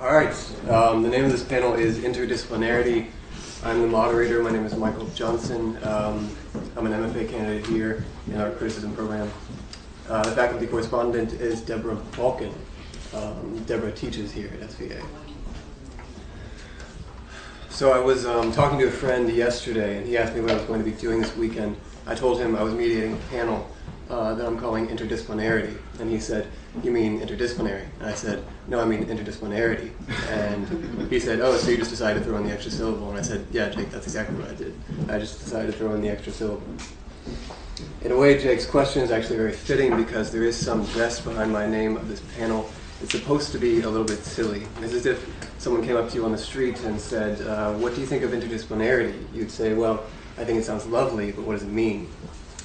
All right. Um, the name of this panel is Interdisciplinarity. I'm the moderator. My name is Michael Johnson. Um, I'm an MFA candidate here in our criticism program. Uh, the faculty correspondent is Deborah Balken. Um, Deborah teaches here at SVA. So I was um, talking to a friend yesterday, and he asked me what I was going to be doing this weekend. I told him I was mediating a panel uh, that I'm calling interdisciplinarity, and he said, "You mean interdisciplinary?" And I said, "No, I mean interdisciplinarity." And he said, "Oh, so you just decided to throw in the extra syllable?" And I said, "Yeah, Jake, that's exactly what I did. I just decided to throw in the extra syllable." In a way, Jake's question is actually very fitting because there is some jest behind my name of this panel. It's supposed to be a little bit silly. It's as if someone came up to you on the street and said, uh, What do you think of interdisciplinarity? You'd say, Well, I think it sounds lovely, but what does it mean?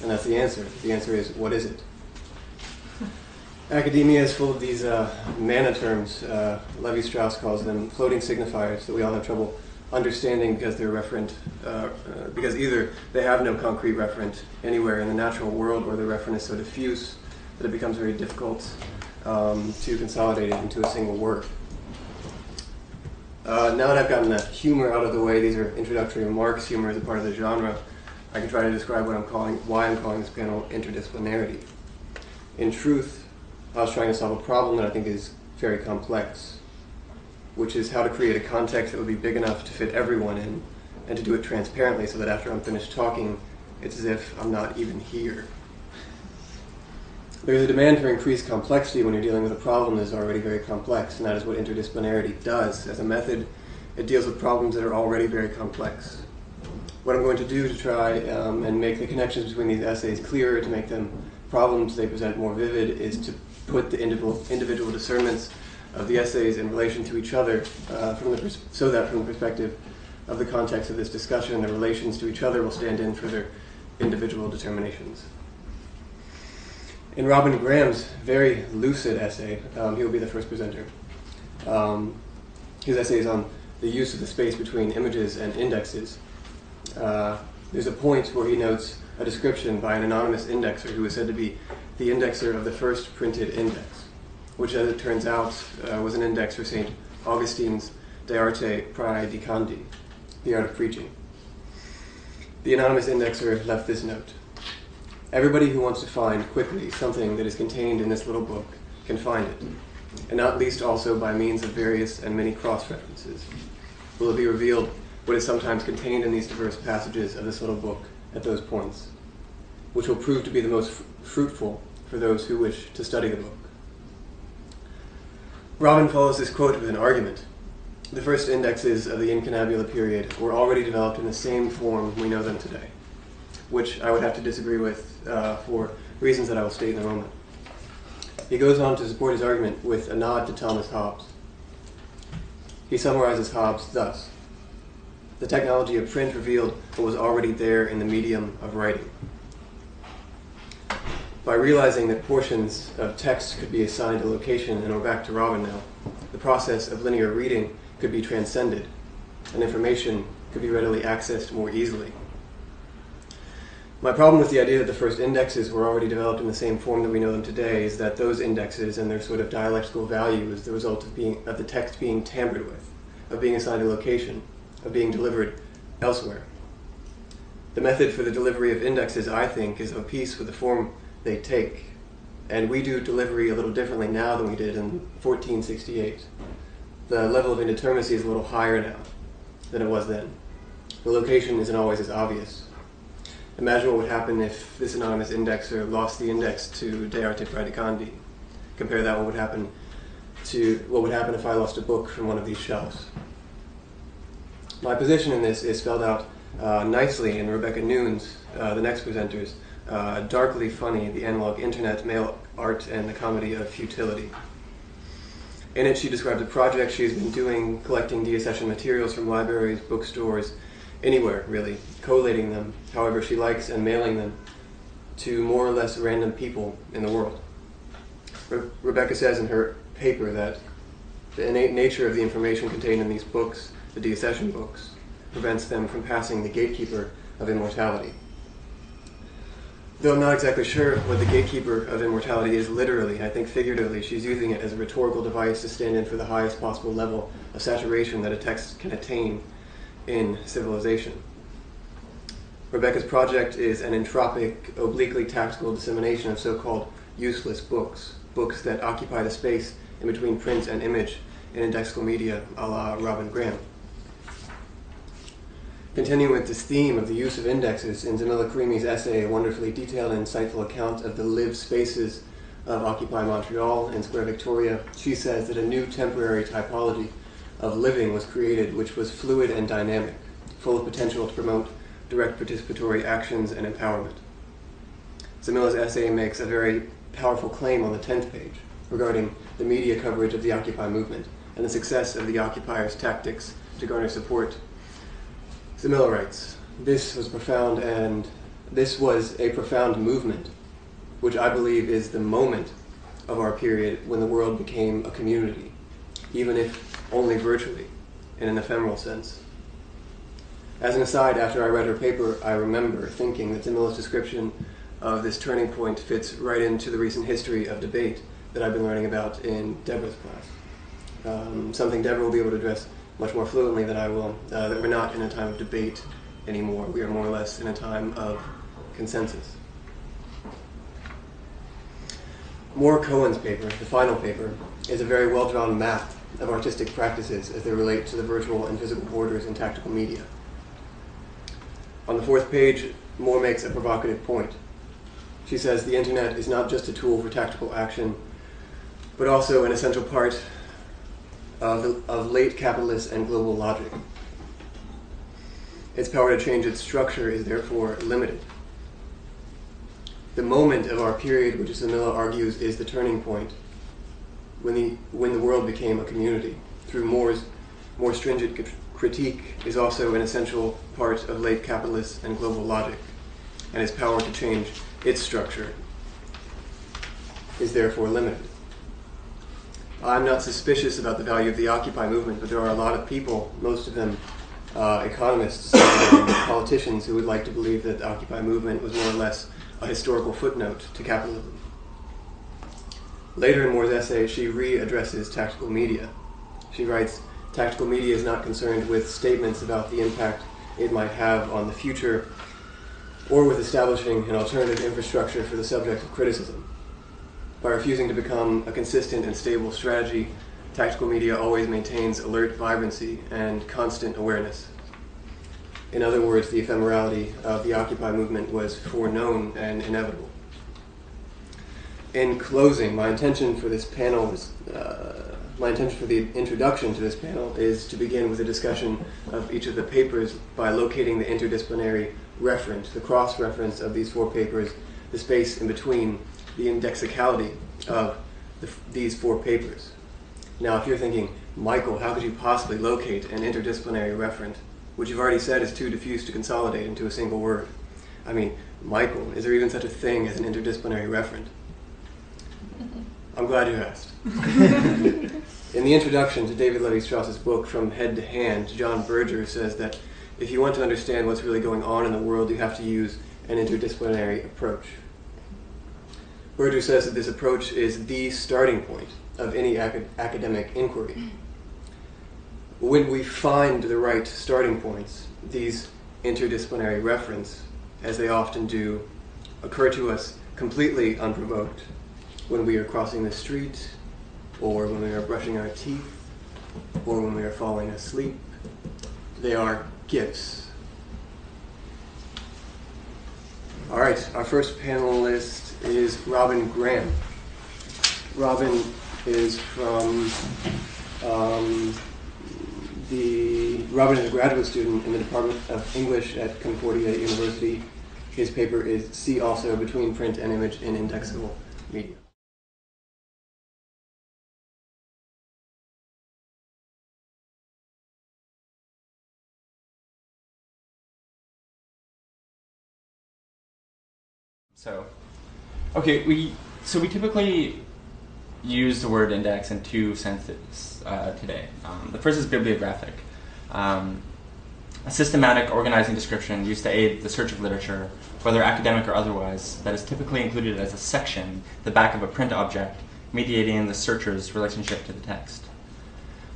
And that's the answer. The answer is, What is it? Academia is full of these uh, mana terms. Uh, Levi Strauss calls them floating signifiers that we all have trouble understanding because they're referent, uh, uh, because either they have no concrete referent anywhere in the natural world, or the referent is so diffuse that it becomes very difficult um, to consolidate it into a single word. Uh, now that I've gotten the humor out of the way, these are introductory remarks. Humor is a part of the genre. I can try to describe what I'm calling, why I'm calling this panel interdisciplinarity. In truth, I was trying to solve a problem that I think is very complex, which is how to create a context that would be big enough to fit everyone in, and to do it transparently so that after I'm finished talking, it's as if I'm not even here. There's a demand for increased complexity when you're dealing with a problem that is already very complex, and that is what interdisciplinarity does. As a method, it deals with problems that are already very complex. What I'm going to do to try um, and make the connections between these essays clearer, to make them problems they present more vivid, is to put the individual, individual discernments of the essays in relation to each other, uh, from the so that from the perspective of the context of this discussion, the relations to each other will stand in for their individual determinations. In Robin Graham's very lucid essay, um, he will be the first presenter. Um, his essay is on the use of the space between images and indexes. Uh, there's a point where he notes a description by an anonymous indexer who is said to be the indexer of the first printed index, which, as it turns out, uh, was an index for St. Augustine's De Arte Praedicandi, the art of preaching. The anonymous indexer left this note. Everybody who wants to find quickly something that is contained in this little book can find it, and not least also by means of various and many cross references. Will it be revealed what is sometimes contained in these diverse passages of this little book at those points, which will prove to be the most fruitful for those who wish to study the book. Robin follows this quote with an argument. The first indexes of the incunabula period were already developed in the same form we know them today which I would have to disagree with uh, for reasons that I will state in a moment. He goes on to support his argument with a nod to Thomas Hobbes. He summarizes Hobbes thus The technology of print revealed what was already there in the medium of writing. By realizing that portions of text could be assigned a location, and we're back to Robin now, the process of linear reading could be transcended, and information could be readily accessed more easily. My problem with the idea that the first indexes were already developed in the same form that we know them today is that those indexes and their sort of dialectical value is the result of being of the text being tampered with, of being assigned a location, of being delivered elsewhere. The method for the delivery of indexes, I think, is of a piece with the form they take, and we do delivery a little differently now than we did in 1468. The level of indeterminacy is a little higher now than it was then. The location isn't always as obvious Imagine what would happen if this anonymous indexer lost the index to De Arte Praedicandi. Compare that what would happen to what would happen if I lost a book from one of these shelves. My position in this is spelled out uh, nicely in Rebecca Noone's, uh, the next presenter's, uh, Darkly Funny, the Analog Internet, Mail Art, and the Comedy of Futility. In it, she describes a project she's been doing, collecting deaccession materials from libraries, bookstores, anywhere really, collating them however she likes and mailing them to more or less random people in the world. Re- Rebecca says in her paper that the innate nature of the information contained in these books, the deaccession books, prevents them from passing the gatekeeper of immortality. Though I'm not exactly sure what the gatekeeper of immortality is literally, I think figuratively she's using it as a rhetorical device to stand in for the highest possible level of saturation that a text can attain in civilization. Rebecca's project is an entropic, obliquely tactical dissemination of so called useless books, books that occupy the space in between print and image in indexical media a la Robin Graham. Continuing with this theme of the use of indexes, in Zamila Karimi's essay, a wonderfully detailed and insightful account of the lived spaces of Occupy Montreal and Square Victoria, she says that a new temporary typology of living was created which was fluid and dynamic, full of potential to promote direct participatory actions and empowerment. Zamila's essay makes a very powerful claim on the 10th page regarding the media coverage of the Occupy movement and the success of the occupiers' tactics to garner support. Zamila writes, This was profound and this was a profound movement, which I believe is the moment of our period when the world became a community, even if only virtually, in an ephemeral sense. As an aside, after I read her paper, I remember thinking that Zamila's description of this turning point fits right into the recent history of debate that I've been learning about in Deborah's class. Um, something Deborah will be able to address much more fluently than I will, uh, that we're not in a time of debate anymore. We are more or less in a time of consensus. Mor Cohen's paper, the final paper, is a very well drawn map of artistic practices as they relate to the virtual and physical borders in tactical media. On the fourth page, Mor makes a provocative point. She says the internet is not just a tool for tactical action, but also an essential part of, of late capitalist and global logic. Its power to change its structure is therefore limited. The moment of our period, which Zamila argues is the turning point, when the, when the world became a community, through Mor's more stringent critique is also an essential part of late capitalist and global logic, and its power to change its structure is therefore limited. I'm not suspicious about the value of the Occupy movement, but there are a lot of people, most of them uh, economists and politicians, who would like to believe that the Occupy movement was more or less a historical footnote to capitalism. Later in Mor's essay, she readdresses tactical media. She writes, Tactical media is not concerned with statements about the impact it might have on the future or with establishing an alternative infrastructure for the subject of criticism. By refusing to become a consistent and stable strategy, tactical media always maintains alert vibrancy and constant awareness. In other words, the ephemerality of the Occupy movement was foreknown and inevitable. In closing, my intention for this panel is uh, my intention for the introduction to this panel is to begin with a discussion of each of the papers by locating the interdisciplinary reference, the cross reference of these four papers, the space in between, the indexicality of the, these four papers. Now, if you're thinking, Michael, how could you possibly locate an interdisciplinary referent, which you've already said is too diffuse to consolidate into a single word? I mean, Michael, is there even such a thing as an interdisciplinary referent? I'm glad you asked. In the introduction to David Levi Strauss's book, From Head to Hand, John Berger says that if you want to understand what's really going on in the world, you have to use an interdisciplinary approach. Berger says that this approach is the starting point of any acad- academic inquiry. When we find the right starting points, these interdisciplinary reference, as they often do, occur to us completely unprovoked when we are crossing the street, or when we are brushing our teeth, or when we are falling asleep. They are gifts. All right, our first panelist is Robin Graham. Robin is from um, the Robin is a graduate student in the Department of English at Concordia University. His paper is See Also Between Print and Image in Indexable Media. So, okay, we so we typically use the word index in two senses uh, today. Um, the first is bibliographic, um, a systematic organizing description used to aid the search of literature, whether academic or otherwise, that is typically included as a section, the back of a print object, mediating the searcher's relationship to the text.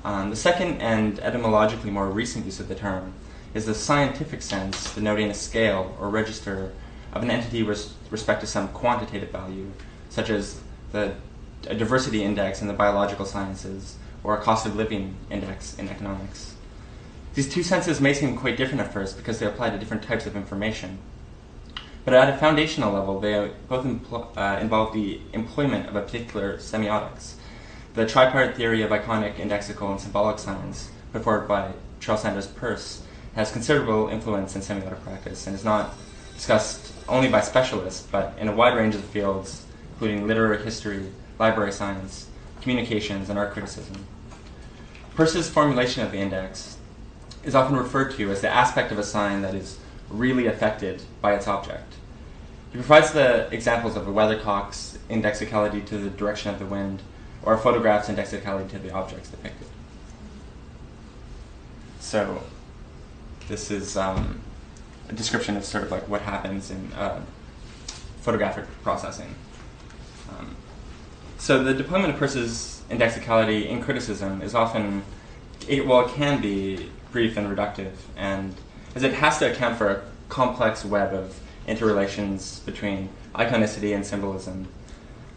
Um, the second and etymologically more recent use of the term is the scientific sense denoting a scale or register of an entity with respect to some quantitative value, such as the diversity index in the biological sciences or a cost of living index in economics. These two senses may seem quite different at first because they apply to different types of information. But at a foundational level, they both uh, involve the employment of a particular semiotics. The tripartite theory of iconic, indexical, and symbolic signs, put forward by Charles Sanders Peirce, has considerable influence in semiotic practice and is not discussed only by specialists, but in a wide range of fields, including literary history, library science, communications, and art criticism. Peirce's formulation of the index is often referred to as the aspect of a sign that is really affected by its object. He provides the examples of a weathercock's indexicality to the direction of the wind, or a photograph's indexicality to the objects depicted. So, this is um, a description of sort of like what happens in uh, photographic processing. Um, so the deployment of Peirce's indexicality in criticism is often, it, well, it can be brief and reductive, and as it has to account for a complex web of interrelations between iconicity and symbolism.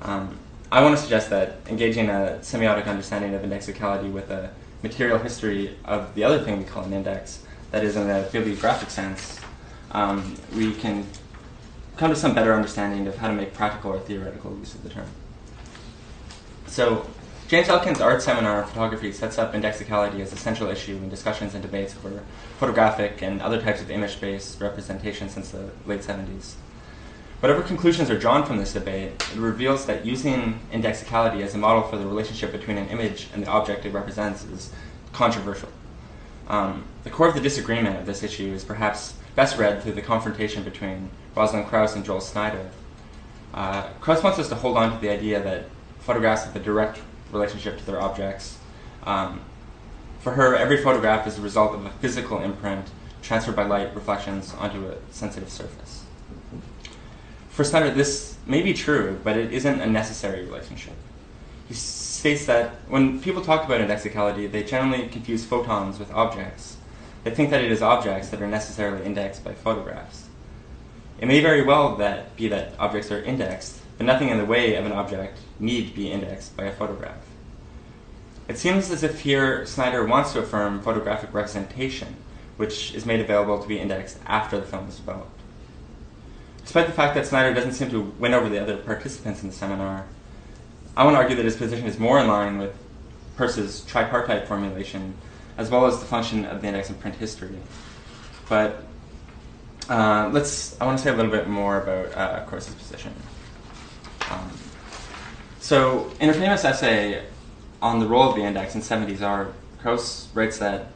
Um, I want to suggest that engaging a semiotic understanding of indexicality with a material history of the other thing we call an index, that is in a bibliographic sense, um, we can come to some better understanding of how to make practical or theoretical use of the term. So, James Elkins' art seminar on photography sets up indexicality as a central issue in discussions and debates over photographic and other types of image based representation since the late 70s. Whatever conclusions are drawn from this debate, it reveals that using indexicality as a model for the relationship between an image and the object it represents is controversial. Um, the core of the disagreement of this issue is perhaps best read through the confrontation between Rosalind Krauss and Joel Snyder. Uh, Krauss wants us to hold on to the idea that photographs have a direct relationship to their objects. Um, for her, every photograph is the result of a physical imprint transferred by light reflections onto a sensitive surface. For Snyder, this may be true, but it isn't a necessary relationship. He states that when people talk about indexicality, they generally confuse photons with objects. They think that it is objects that are necessarily indexed by photographs. It may very well that be that objects are indexed, but nothing in the way of an object need be indexed by a photograph. It seems as if here Snyder wants to affirm photographic representation, which is made available to be indexed after the film is developed. Despite the fact that Snyder doesn't seem to win over the other participants in the seminar, I want to argue that his position is more in line with Peirce's tripartite formulation, as well as the function of the index in print history. But uh, let's, I want to say a little bit more about uh, position. Um, so, in a famous essay on the role of the index in 70s art, Krauss writes that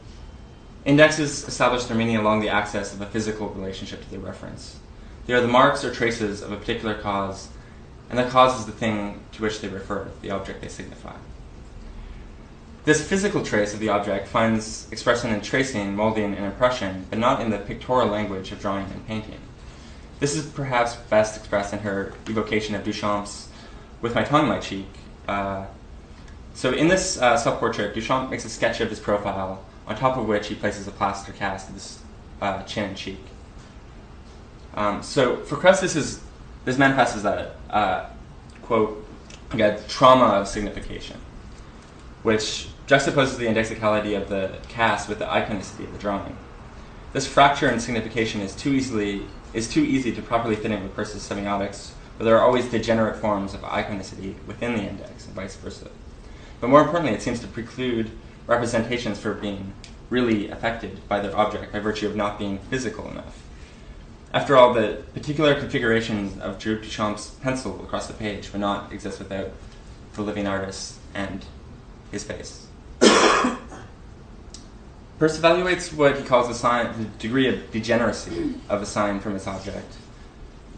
indexes establish their meaning along the axis of a physical relationship to the reference. They are the marks or traces of a particular cause, and the cause is the thing to which they refer, the object they signify. This physical trace of the object finds expression in tracing, molding, and impression, but not in the pictorial language of drawing and painting. This is perhaps best expressed in her evocation of Duchamp's With My Tongue in My Cheek. Uh, so in this uh, self-portrait, Duchamp makes a sketch of his profile, on top of which he places a plaster cast of his uh, chin and cheek. Um, so for Krauss, this is this manifests as a uh, quote, a trauma of signification, which juxtaposes the indexicality of the cast with the iconicity of the drawing. This fracture in signification is too easily is too easy to properly fit in with Peirce's semiotics, but there are always degenerate forms of iconicity within the index, and vice versa. But more importantly, it seems to preclude representations for being really affected by their object by virtue of not being physical enough. After all, the particular configurations of Drew Duchamp's pencil across the page would not exist without the living artist and his face. Peirce evaluates what he calls the, sign, the degree of degeneracy of a sign from its object.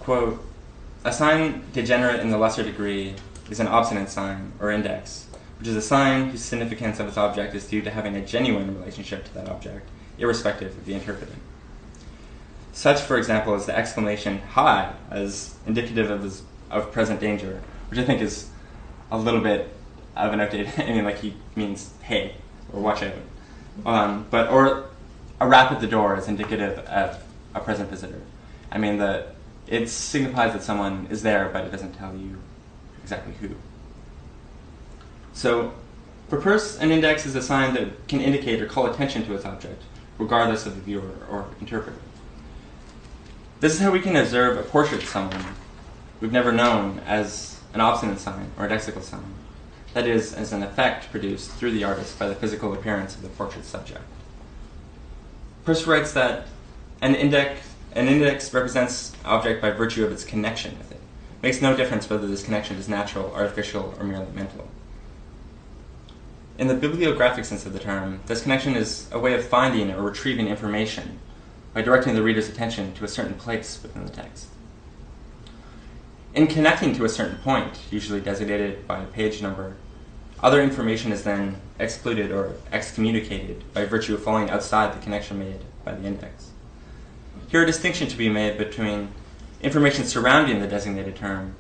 Quote, a sign degenerate in the lesser degree is an obsistent sign, or index, which is a sign whose significance of its object is due to having a genuine relationship to that object, irrespective of the interpreter. Such, for example, as the exclamation "hi" as indicative of, of present danger, which I think is a little bit of an outdated. I mean, like he means "hey" or "watch out," um, but or a rap at the door is indicative of a present visitor. I mean, the it signifies that someone is there, but it doesn't tell you exactly who. So, for Peirce, an index is a sign that can indicate or call attention to its object, regardless of the viewer or interpreter. This is how we can observe a portrait of someone we've never known as an obsistent sign or a lexical sign. That is, as an effect produced through the artist by the physical appearance of the portrait subject. Peirce writes that an index, an index represents object by virtue of its connection with it. it. Makes no difference whether this connection is natural, artificial, or merely mental. In the bibliographic sense of the term, this connection is a way of finding or retrieving information by directing the reader's attention to a certain place within the text. In connecting to a certain point, usually designated by a page number, other information is then excluded or excommunicated by virtue of falling outside the connection made by the index. Here, a distinction to be made between information surrounding the designated term,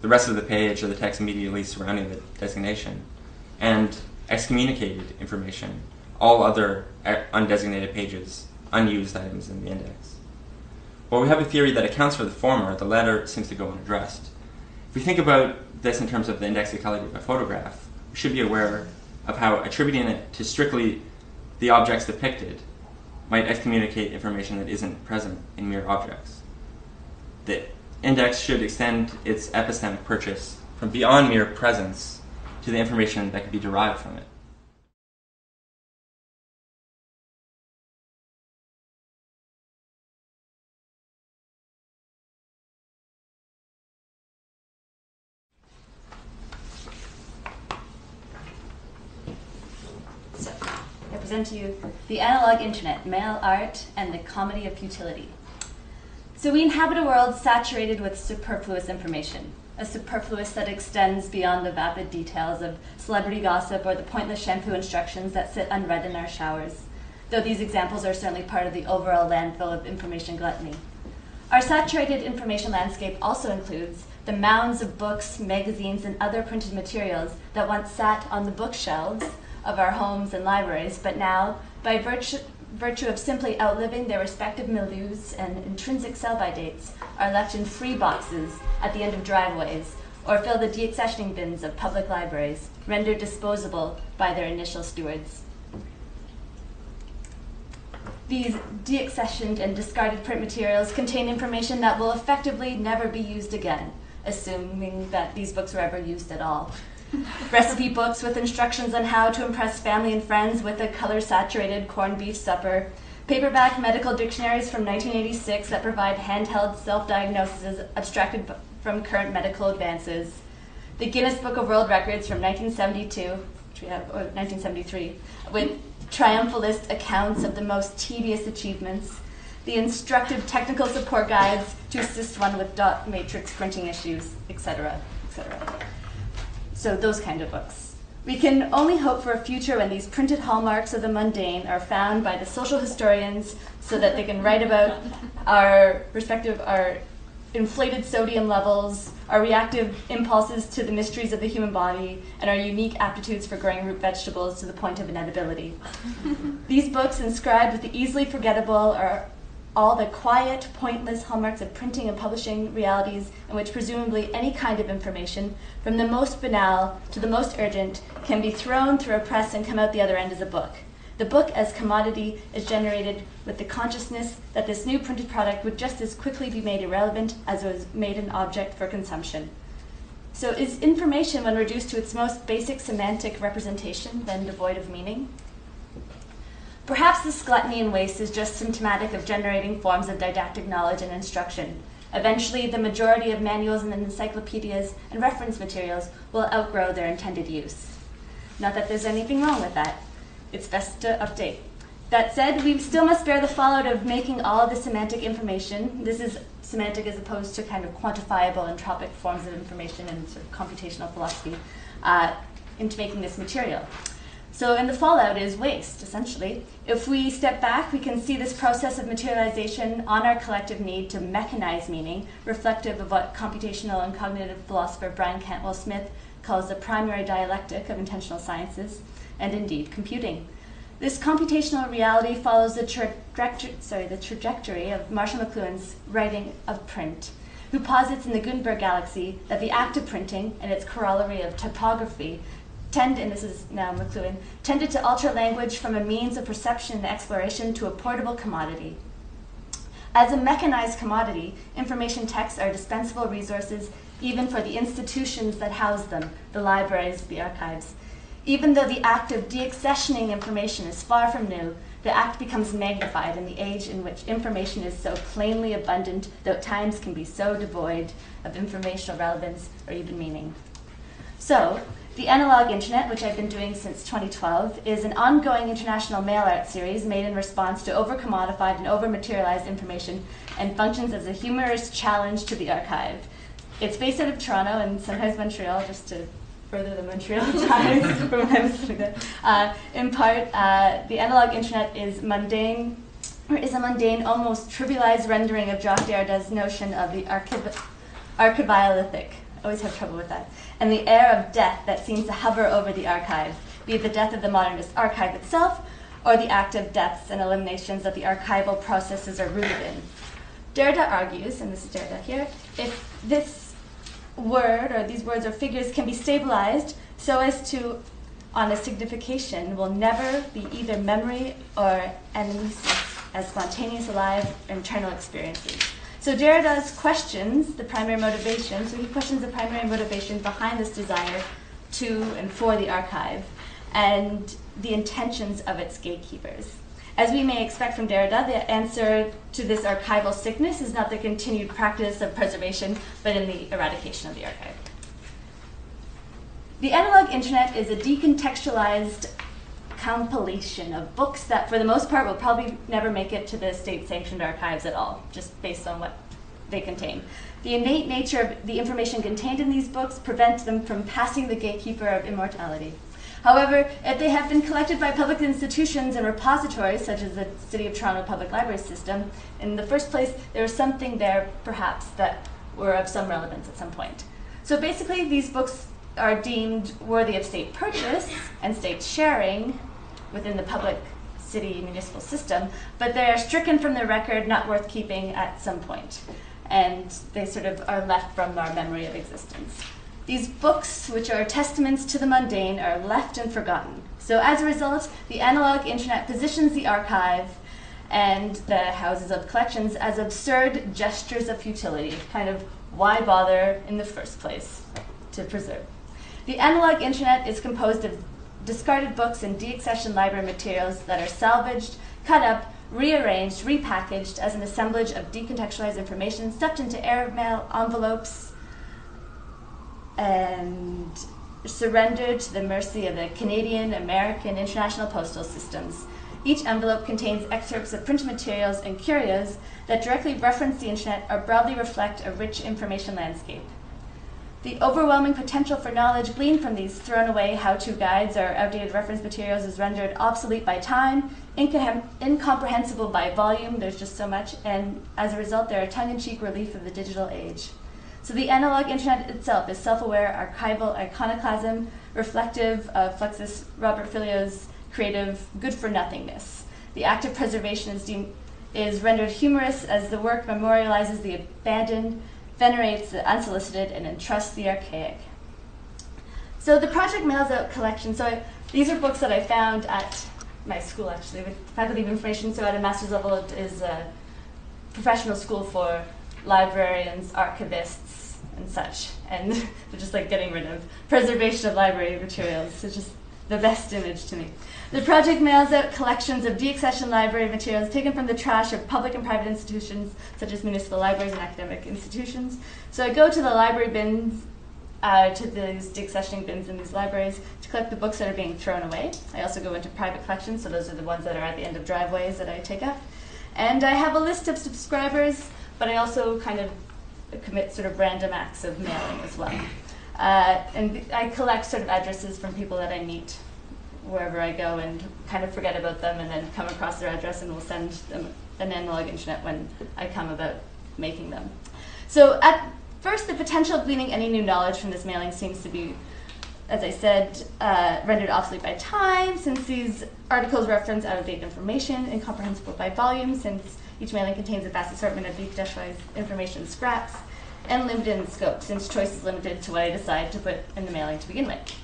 the rest of the page or the text immediately surrounding the designation, and excommunicated information, all other uh, undesignated pages, unused items in the index. While we have a theory that accounts for the former, the latter seems to go unaddressed. If we think about this in terms of the indexicality of a photograph, should be aware of how attributing it to strictly the objects depicted might excommunicate information that isn't present in mere objects. The index should extend its epistemic purchase from beyond mere presence to the information that could be derived from it. So, I present to you the analog internet, mail art, and the comedy of futility. So we inhabit a world saturated with superfluous information a superfluous that extends beyond the vapid details of celebrity gossip or the pointless shampoo instructions that sit unread in our showers, though these examples are certainly part of the overall landfill of information gluttony. Our saturated information landscape also includes the mounds of books, magazines, and other printed materials that once sat on the bookshelves of our homes and libraries, but now, by virtue, virtue of simply outliving their respective milieus and intrinsic sell-by dates, are left in free boxes at the end of driveways or fill the deaccessioning bins of public libraries, rendered disposable by their initial stewards. These deaccessioned and discarded print materials contain information that will effectively never be used again, assuming that these books were ever used at all. Recipe books with instructions on how to impress family and friends with a color saturated corned beef supper, paperback medical dictionaries from 1986 that provide handheld self diagnoses abstracted from current medical advances, the Guinness Book of World Records from 1972, which we have, or 1973, with triumphalist accounts of the most tedious achievements, the instructive technical support guides to assist one with dot matrix printing issues, etc., etc. So those kind of books. We can only hope for a future when these printed hallmarks of the mundane are found by the social historians so that they can write about our respective, our inflated sodium levels, our reactive impulses to the mysteries of the human body, and our unique aptitudes for growing root vegetables to the point of inedibility. These books, inscribed with the easily forgettable, are all the quiet, pointless hallmarks of printing and publishing realities in which presumably any kind of information, from the most banal to the most urgent, can be thrown through a press and come out the other end as a book. The book as commodity is generated with the consciousness that this new printed product would just as quickly be made irrelevant as it was made an object for consumption. So, is information, when reduced to its most basic semantic representation, then devoid of meaning? Perhaps this gluttony and waste is just symptomatic of generating forms of didactic knowledge and instruction. Eventually, the majority of manuals and encyclopedias and reference materials will outgrow their intended use. Not that there's anything wrong with that. It's best to update. That said, we still must bear the fallout of making all of the semantic information, this is semantic as opposed to kind of quantifiable entropic forms of information and sort of computational philosophy, uh, into making this material. So, and the fallout is waste, essentially. If we step back, we can see this process of materialization on our collective need to mechanize meaning, reflective of what computational and cognitive philosopher Brian Cantwell Smith calls the primary dialectic of intentional sciences, and indeed computing. This computational reality follows the, trajectory, sorry, the trajectory of Marshall McLuhan's writing of print, who posits in the Gutenberg galaxy that the act of printing and its corollary of typography tend, and this is now McLuhan, tended to alter language from a means of perception and exploration to a portable commodity. As a mechanized commodity, information texts are dispensable resources even for the institutions that house them, the libraries, the archives. Even though the act of deaccessioning information is far from new, the act becomes magnified in the age in which information is so plainly abundant, though times can be so devoid of informational relevance or even meaning. So, the Analog Internet, which I've been doing since 2012, is an ongoing international mail art series made in response to over-commodified and over-materialized information and functions as a humorous challenge to the archive. It's based out of Toronto and sometimes Montreal, just to further the Montreal Times from when I was that. Uh, in part, uh, the Analog Internet is mundane, or is a mundane, almost trivialized rendering of Jacques Derrida's notion of the archiv- archiviolithic always have trouble with that, and the air of death that seems to hover over the archive, be it the death of the modernist archive itself or the active deaths and eliminations that the archival processes are rooted in. Derrida argues, and this is Derrida here, if this word or these words or figures can be stabilized so as to, on a signification, will never be either memory or anamnesis as spontaneous, alive, internal experiences. So Derrida's questions the primary motivation, so he questions the primary motivation behind this desire to and for the archive and the intentions of its gatekeepers. As we may expect from Derrida, the answer to this archival sickness is not the continued practice of preservation, but in the eradication of the archive. The analog internet is a decontextualized compilation of books that, for the most part, will probably never make it to the state sanctioned archives at all, just based on what they contain. The innate nature of the information contained in these books prevents them from passing the gatekeeper of immortality. However, if they have been collected by public institutions and repositories, such as the City of Toronto Public Library System, in the first place, there was something there, perhaps, that were of some relevance at some point. So basically, these books are deemed worthy of state purchase and state sharing within the public city municipal system, but they are stricken from the record, not worth keeping at some point, and they sort of are left from our memory of existence. These books, which are testaments to the mundane, are left and forgotten. So, as a result, the analog internet positions the archive and the houses of collections as absurd gestures of futility. Kind of why bother in the first place to preserve? The analog internet is composed of discarded books and deaccession library materials that are salvaged, cut up, rearranged, repackaged as an assemblage of decontextualized information stuffed into airmail envelopes and surrendered to the mercy of the Canadian, American, international postal systems. Each envelope contains excerpts of printed materials and curios that directly reference the internet or broadly reflect a rich information landscape. The overwhelming potential for knowledge gleaned from these thrown away how to guides or outdated reference materials is rendered obsolete by time, incomprehensible by volume, there's just so much, and as a result, they're a tongue in cheek relief of the digital age. So the analog internet itself is self aware archival iconoclasm, reflective of Fluxus Robert Filliou's creative good for nothingness. The act of preservation is, is rendered humorous as the work memorializes the abandoned venerates the unsolicited, and entrusts the archaic. So the project mails out collection. So I, these are books that I found at my school, actually, with Faculty of Information. So at a master's level, it is a professional school for librarians, archivists, and such. And they're just like getting rid of preservation of library materials. It's just the best image to me. The project mails out collections of deaccession library materials taken from the trash of public and private institutions, such as municipal libraries and academic institutions. So I go to the library bins, uh, to these deaccessioning bins in these libraries to collect the books that are being thrown away. I also go into private collections, so those are the ones that are at the end of driveways that I take up. And I have a list of subscribers, but I also kind of commit sort of random acts of mailing as well. Uh, and I collect sort of addresses from people that I meet wherever I go and kind of forget about them and then come across their address and will send them an analog internet when I come about making them. So at first, the potential of gleaning any new knowledge from this mailing seems to be, as I said, uh, rendered obsolete by time, since these articles reference out-of-date information, incomprehensible by volume, since each mailing contains a vast assortment of decontextualized information scraps, and limited in scope, since choice is limited to what I decide to put in the mailing to begin with.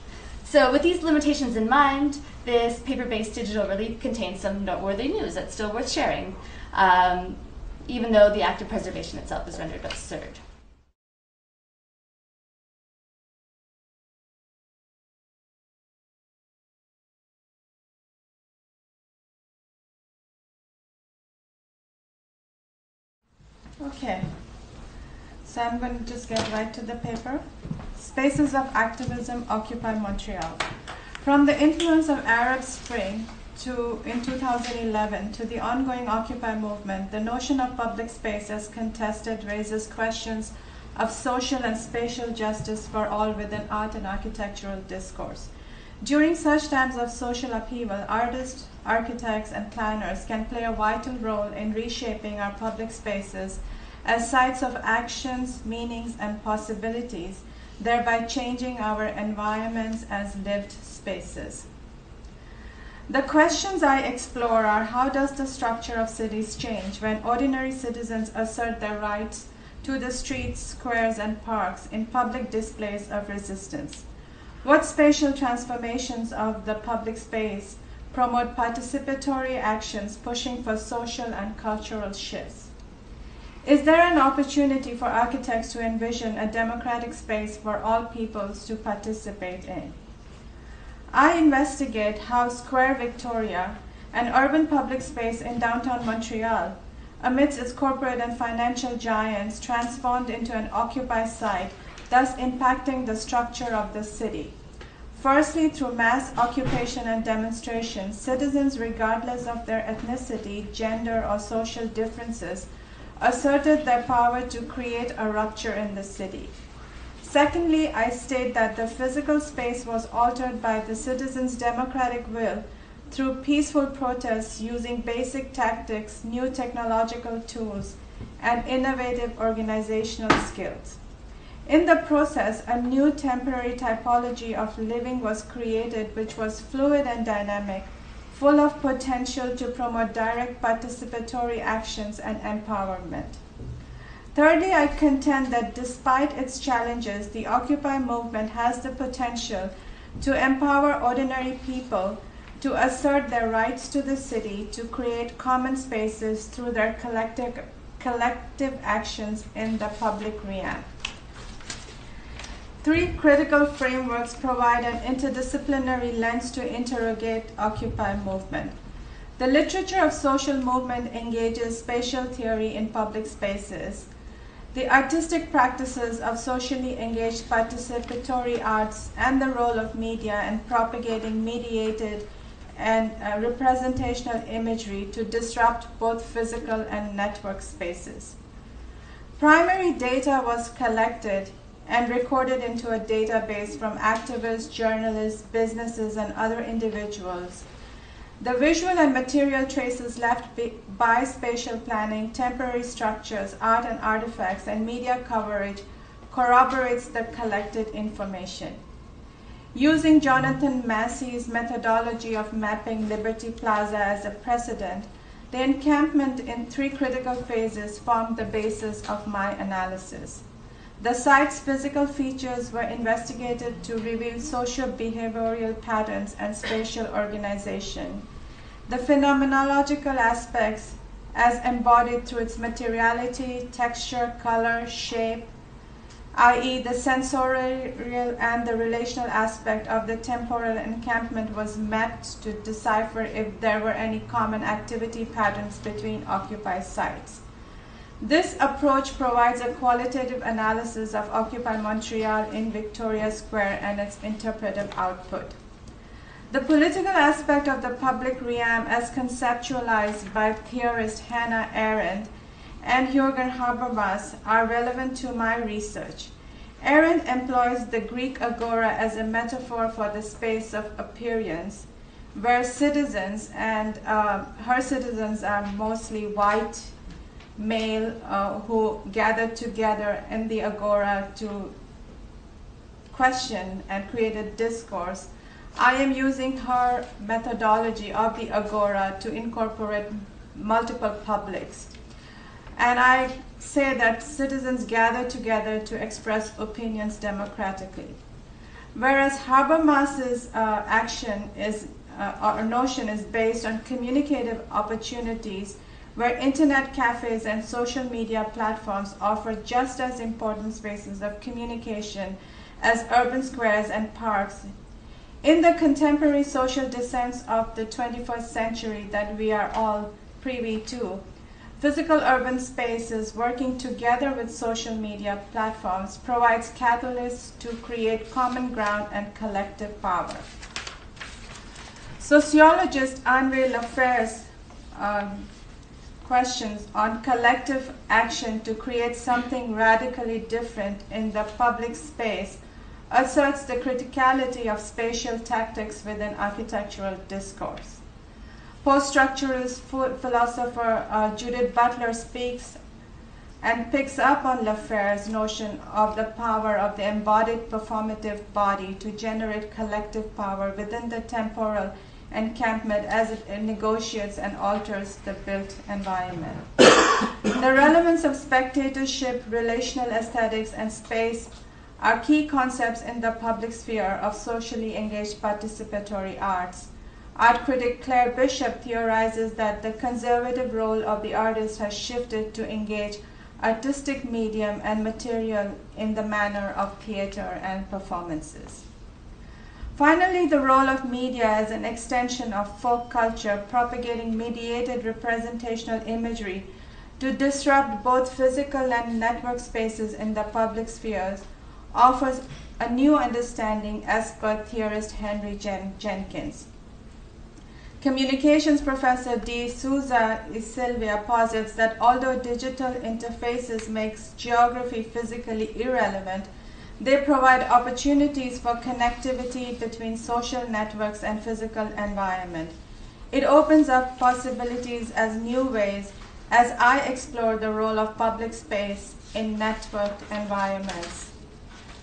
So, with these limitations in mind, this paper based digital relief contains some noteworthy news that's still worth sharing, um, even though the act of preservation itself is rendered absurd. Okay. So I'm going to just get right to the paper. Spaces of Activism Occupy Montreal. From the influence of Arab Spring to in 2011 to the ongoing Occupy movement, the notion of public space as contested raises questions of social and spatial justice for all within art and architectural discourse. During such times of social upheaval, artists, architects, and planners can play a vital role in reshaping our public spaces as sites of actions, meanings, and possibilities, thereby changing our environments as lived spaces. The questions I explore are how does the structure of cities change when ordinary citizens assert their rights to the streets, squares, and parks in public displays of resistance? What spatial transformations of the public space promote participatory actions pushing for social and cultural shifts? Is there an opportunity for architects to envision a democratic space for all peoples to participate in? I investigate how Square Victoria, an urban public space in downtown Montreal, amidst its corporate and financial giants, transformed into an Occupy site, thus impacting the structure of the city. Firstly, through mass occupation and demonstration, citizens, regardless of their ethnicity, gender, or social differences, asserted their power to create a rupture in the city. Secondly, I state that the physical space was altered by the citizens' democratic will through peaceful protests using basic tactics, new technological tools, and innovative organizational skills. In the process, a new temporary typology of living was created, which was fluid and dynamic, full of potential to promote direct participatory actions and empowerment. Thirdly, I contend that despite its challenges, the Occupy movement has the potential to empower ordinary people to assert their rights to the city, to create common spaces through their collective, collective actions in the public realm. Three critical frameworks provide an interdisciplinary lens to interrogate Occupy movement. The literature of social movement engages spatial theory in public spaces. The artistic practices of socially engaged participatory arts and the role of media in propagating mediated and uh, representational imagery to disrupt both physical and network spaces. Primary data was collected and recorded into a database from activists, journalists, businesses, and other individuals. The visual and material traces left by spatial planning, temporary structures, art and artifacts, and media coverage corroborates the collected information. Using Jonathan Massey's methodology of mapping Liberty Plaza as a precedent, the encampment in three critical phases formed the basis of my analysis. The site's physical features were investigated to reveal social behavioral patterns and spatial organization. The phenomenological aspects as embodied through its materiality, texture, color, shape, i.e. the sensorial and the relational aspect of the temporal encampment was mapped to decipher if there were any common activity patterns between occupied sites. This approach provides a qualitative analysis of Occupy Montreal in Victoria Square and its interpretive output. The political aspect of the public realm as conceptualized by theorist Hannah Arendt and Jürgen Habermas are relevant to my research. Arendt employs the Greek agora as a metaphor for the space of appearance, where citizens and uh, her citizens are mostly white male uh, who gathered together in the agora to question and create a discourse. I am using her methodology of the agora to incorporate multiple publics. And I say that citizens gather together to express opinions democratically. Whereas Habermas's uh, action is, uh, or notion is based on communicative opportunities where internet cafes and social media platforms offer just as important spaces of communication as urban squares and parks. In the contemporary social dissents of the 21st century that we are all privy to, physical urban spaces working together with social media platforms provides catalysts to create common ground and collective power. Sociologist Andre Lafer's um, questions on collective action to create something radically different in the public space asserts the criticality of spatial tactics within architectural discourse. Post-structuralist philosopher uh, Judith Butler speaks and picks up on Lafer's notion of the power of the embodied performative body to generate collective power within the temporal encampment as it negotiates and alters the built environment. the relevance of spectatorship, relational aesthetics, and space are key concepts in the public sphere of socially engaged participatory arts. Art critic Claire Bishop theorizes that the conservative role of the artist has shifted to engage artistic medium and material in the manner of theater and performances. Finally, the role of media as an extension of folk culture, propagating mediated representational imagery to disrupt both physical and network spaces in the public spheres, offers a new understanding as per theorist Henry Jen- Jenkins. Communications professor De Souza y Silva posits that although digital interfaces makes geography physically irrelevant, they provide opportunities for connectivity between social networks and physical environment. It opens up possibilities as new ways as I explore the role of public space in networked environments.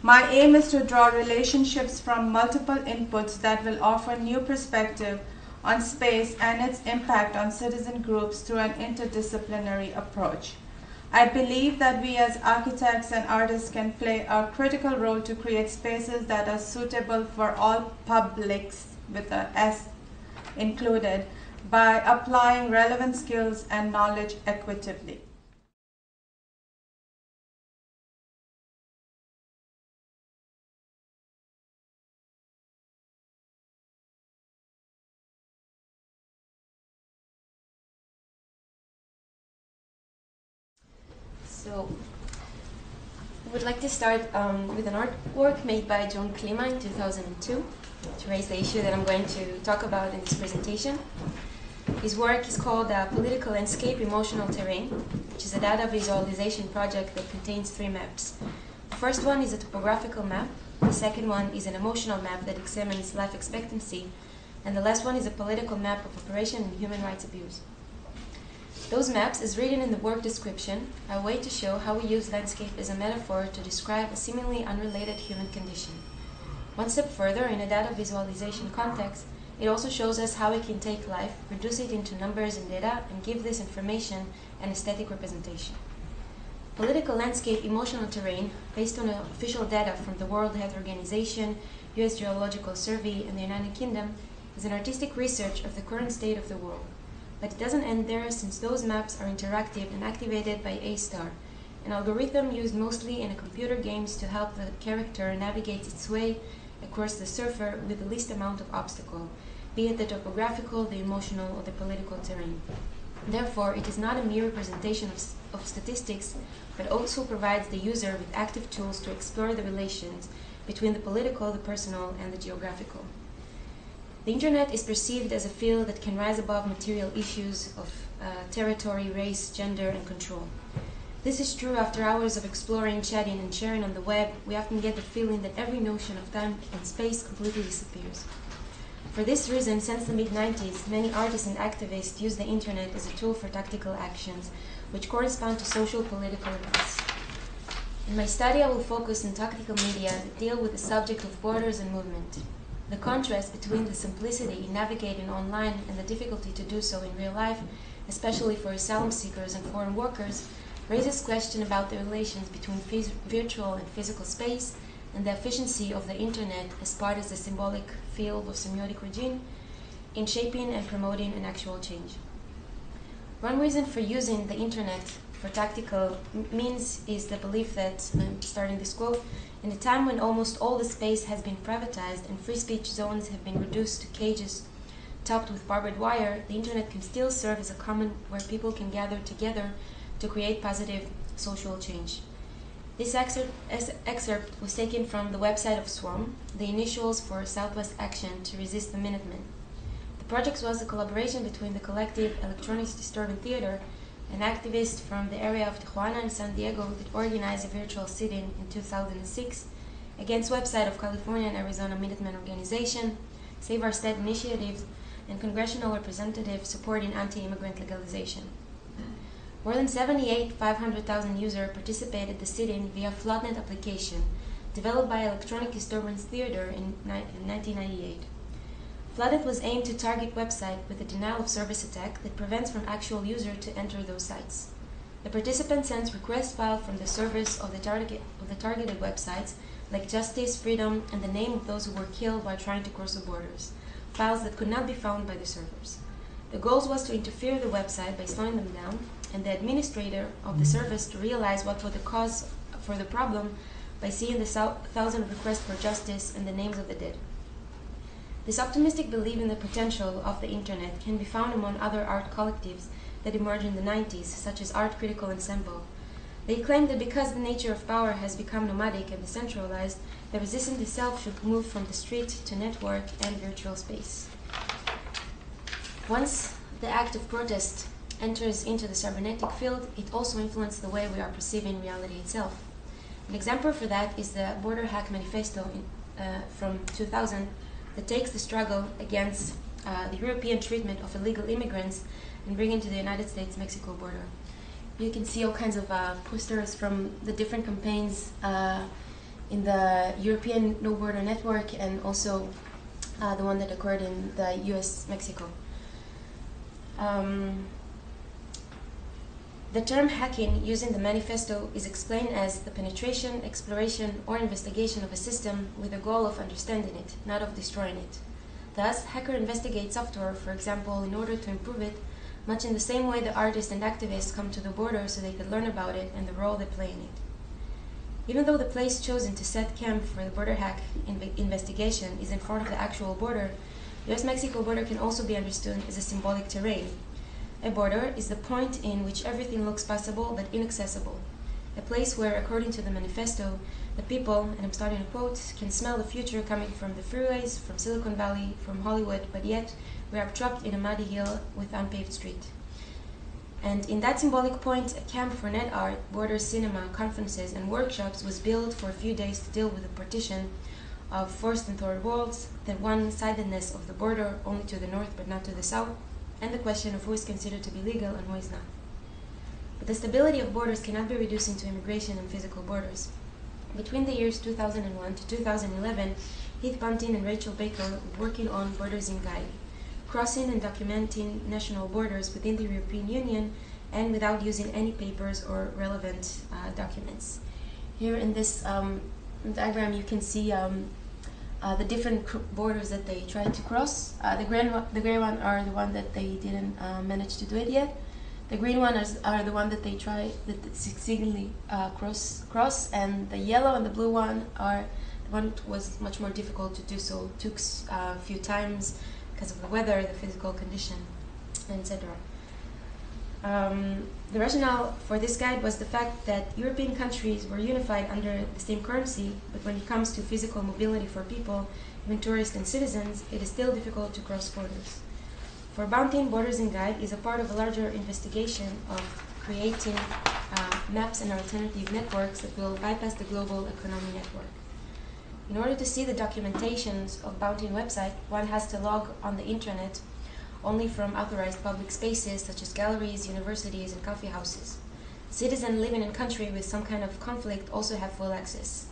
My aim is to draw relationships from multiple inputs that will offer new perspective on space and its impact on citizen groups through an interdisciplinary approach. I believe that we as architects and artists can play a critical role to create spaces that are suitable for all publics with a S included by applying relevant skills and knowledge equitably. Like to start um, with an artwork made by John Klima in 2002 to raise the issue that I'm going to talk about in this presentation. His work is called uh, Political Landscape Emotional Terrain, which is a data visualization project that contains three maps. The first one is a topographical map, the second one is an emotional map that examines life expectancy, and the last one is a political map of operation and human rights abuse. Those maps, as written in the work description, a way to show how we use landscape as a metaphor to describe a seemingly unrelated human condition. One step further, in a data visualization context, it also shows us how we can take life, reduce it into numbers and data, and give this information an aesthetic representation. Political landscape emotional terrain, based on official data from the World Health Organization, US Geological Survey, and the United Kingdom, is an artistic research of the current state of the world. But it doesn't end there since those maps are interactive and activated by A-Star, an algorithm used mostly in computer games to help the character navigate its way across the surfer with the least amount of obstacle, be it the topographical, the emotional, or the political terrain. Therefore, it is not a mere representation of, of statistics, but also provides the user with active tools to explore the relations between the political, the personal, and the geographical. The internet is perceived as a field that can rise above material issues of uh, territory, race, gender, and control. This is true after hours of exploring, chatting, and sharing on the web. We often get the feeling that every notion of time and space completely disappears. For this reason, since the mid 90s, many artists and activists use the internet as a tool for tactical actions, which correspond to social political events. In my study, I will focus on tactical media that deal with the subject of borders and movement. The contrast between the simplicity in navigating online and the difficulty to do so in real life, especially for asylum seekers and foreign workers, raises question about the relations between virtual and physical space and the efficiency of the internet as part of the symbolic field of semiotic regime in shaping and promoting an actual change. One reason for using the internet for tactical means is the belief that, I'm starting this quote, in a time when almost all the space has been privatized and free speech zones have been reduced to cages topped with barbed wire, the internet can still serve as a common where people can gather together to create positive social change. This excerpt, excerpt was taken from the website of SWARM, the initials for Southwest Action to Resist the Minutemen. The project was a collaboration between the collective Electronic Disturbance Theater an activist from the area of Tijuana and San Diego that organized a virtual sit-in in 2006 against website of California and Arizona Minutemen Organization, Save Our State initiatives, and congressional representatives supporting anti-immigrant legalization. More than 78 500,000 users participated the sit-in via Floodnet application developed by Electronic Disturbance Theater in, in 1998. Floodnet was aimed to target website with a denial of service attack that prevents from actual user to enter those sites. The participant sends request file from the servers of the, target, of the targeted websites like justice, freedom, and the name of those who were killed while trying to cross the borders, files that could not be found by the servers. The goal was to interfere the website by slowing them down, and the administrator of the service to realize what was the cause for the problem by seeing the thou- thousand requests for justice and the names of the dead. This optimistic belief in the potential of the internet can be found among other art collectives that emerged in the 90s, such as Art Critical Ensemble. They claim that because the nature of power has become nomadic and decentralized, the resistance itself should move from the street to network and virtual space. Once the act of protest enters into the cybernetic field, it also influences the way we are perceiving reality itself. An example for that is the Border Hack Manifesto in, uh, from 2000 that takes the struggle against uh, the European treatment of illegal immigrants and bringing to the United States-Mexico border. You can see all kinds of uh, posters from the different campaigns uh, in the European No Border Network and also uh, the one that occurred in the U.S.-Mexico. Um, the term hacking used in the manifesto is explained as the penetration, exploration, or investigation of a system with the goal of understanding it, not of destroying it. Thus, hacker investigates software, for example, in order to improve it, much in the same way the artists and activists come to the border so they could learn about it and the role they play in it. Even though the place chosen to set camp for the border hack inve- investigation is in front of the actual border, US Mexico border can also be understood as a symbolic terrain. A border is the point in which everything looks possible but inaccessible. A place where, according to the manifesto, the people, and I'm starting to quote, can smell the future coming from the freeways, from Silicon Valley, from Hollywood, but yet we are trapped in a muddy hill with unpaved street. And in that symbolic point, a camp for net art, border cinema, conferences, and workshops was built for a few days to deal with the partition of first and third worlds, the one sidedness of the border only to the north but not to the south, and the question of who is considered to be legal and who is not. But the stability of borders cannot be reduced into immigration and physical borders. Between the years 2001 to 2011, Heath Bunting and Rachel Baker working on BorderXing Guide, crossing and documenting national borders within the European Union and without using any papers or relevant uh, documents. Here in this um, diagram, you can see um, uh, the different borders that they tried to cross. Uh, the, gray one, the gray one are the one that they didn't uh, manage to do it yet. The green one is, are the one that they try that succinctly uh, cross cross, and the yellow and the blue one are the one that was much more difficult to do so. Took s- uh, a few times because of the weather, the physical condition, etc. Um, the rationale for this guide was the fact that European countries were unified under the same currency, but when it comes to physical mobility for people, even tourists and citizens, it is still difficult to cross borders. For Bunting, Borders and Guide is a part of a larger investigation of creating uh, maps and alternative networks that will bypass the global economy network. In order to see the documentations of Bounty website, one has to log on the internet only from authorized public spaces such as galleries, universities, and coffee houses. Citizens living in country with some kind of conflict also have full access.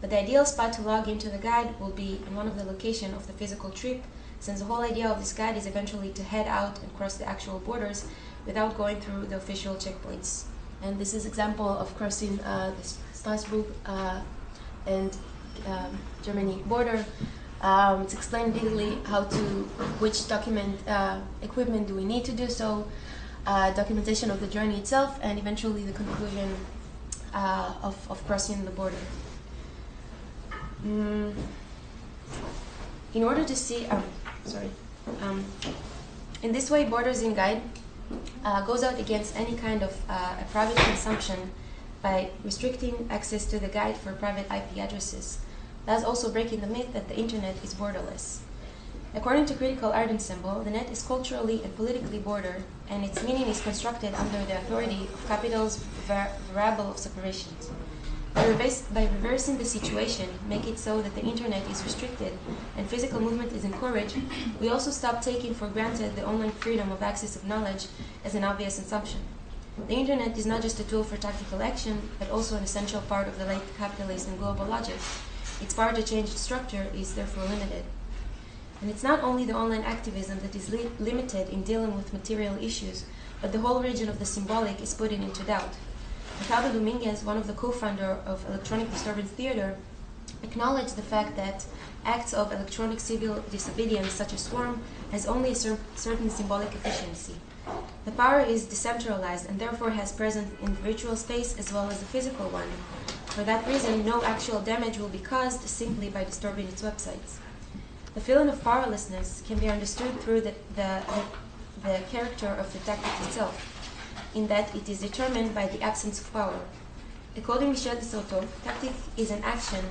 But the ideal spot to log into the guide will be in one of the location of the physical trip, since the whole idea of this guide is eventually to head out and cross the actual borders without going through the official checkpoints. And this is example of crossing uh, the Strasbourg uh, and um, Germany border. Um, it's explained legally how to, which document uh, equipment do we need to do so, uh, documentation of the journey itself, and eventually the conclusion uh, of, of crossing the border. Mm. In order to see, um, sorry, um, in this way, BorderXing Guide uh, goes out against any kind of uh, private consumption by restricting access to the guide for private IP addresses, thus also breaking the myth that the internet is borderless. According to Critical Art Ensemble, the net is culturally and politically bordered, and its meaning is constructed under the authority of capital's var- variable of separations. By reversing the situation, make it so that the internet is restricted and physical movement is encouraged, we also stop taking for granted the online freedom of access of knowledge as an obvious assumption. The internet is not just a tool for tactical action, but also an essential part of the late capitalist and global logic. Its power to change its structure is therefore limited. And it's not only the online activism that is li- limited in dealing with material issues, but the whole region of the symbolic is put into doubt. Ricardo Dominguez, one of the co-founder of Electronic Disturbance Theater, acknowledged the fact that acts of electronic civil disobedience, such as swarm, has only a cer- certain symbolic efficiency. The power is decentralized and therefore has presence in the virtual space as well as the physical one. For that reason, no actual damage will be caused simply by disturbing its websites. The feeling of powerlessness can be understood through the, the, the, the character of the tactic itself in that it is determined by the absence of power. According to Michel de Certeau, tactic is an action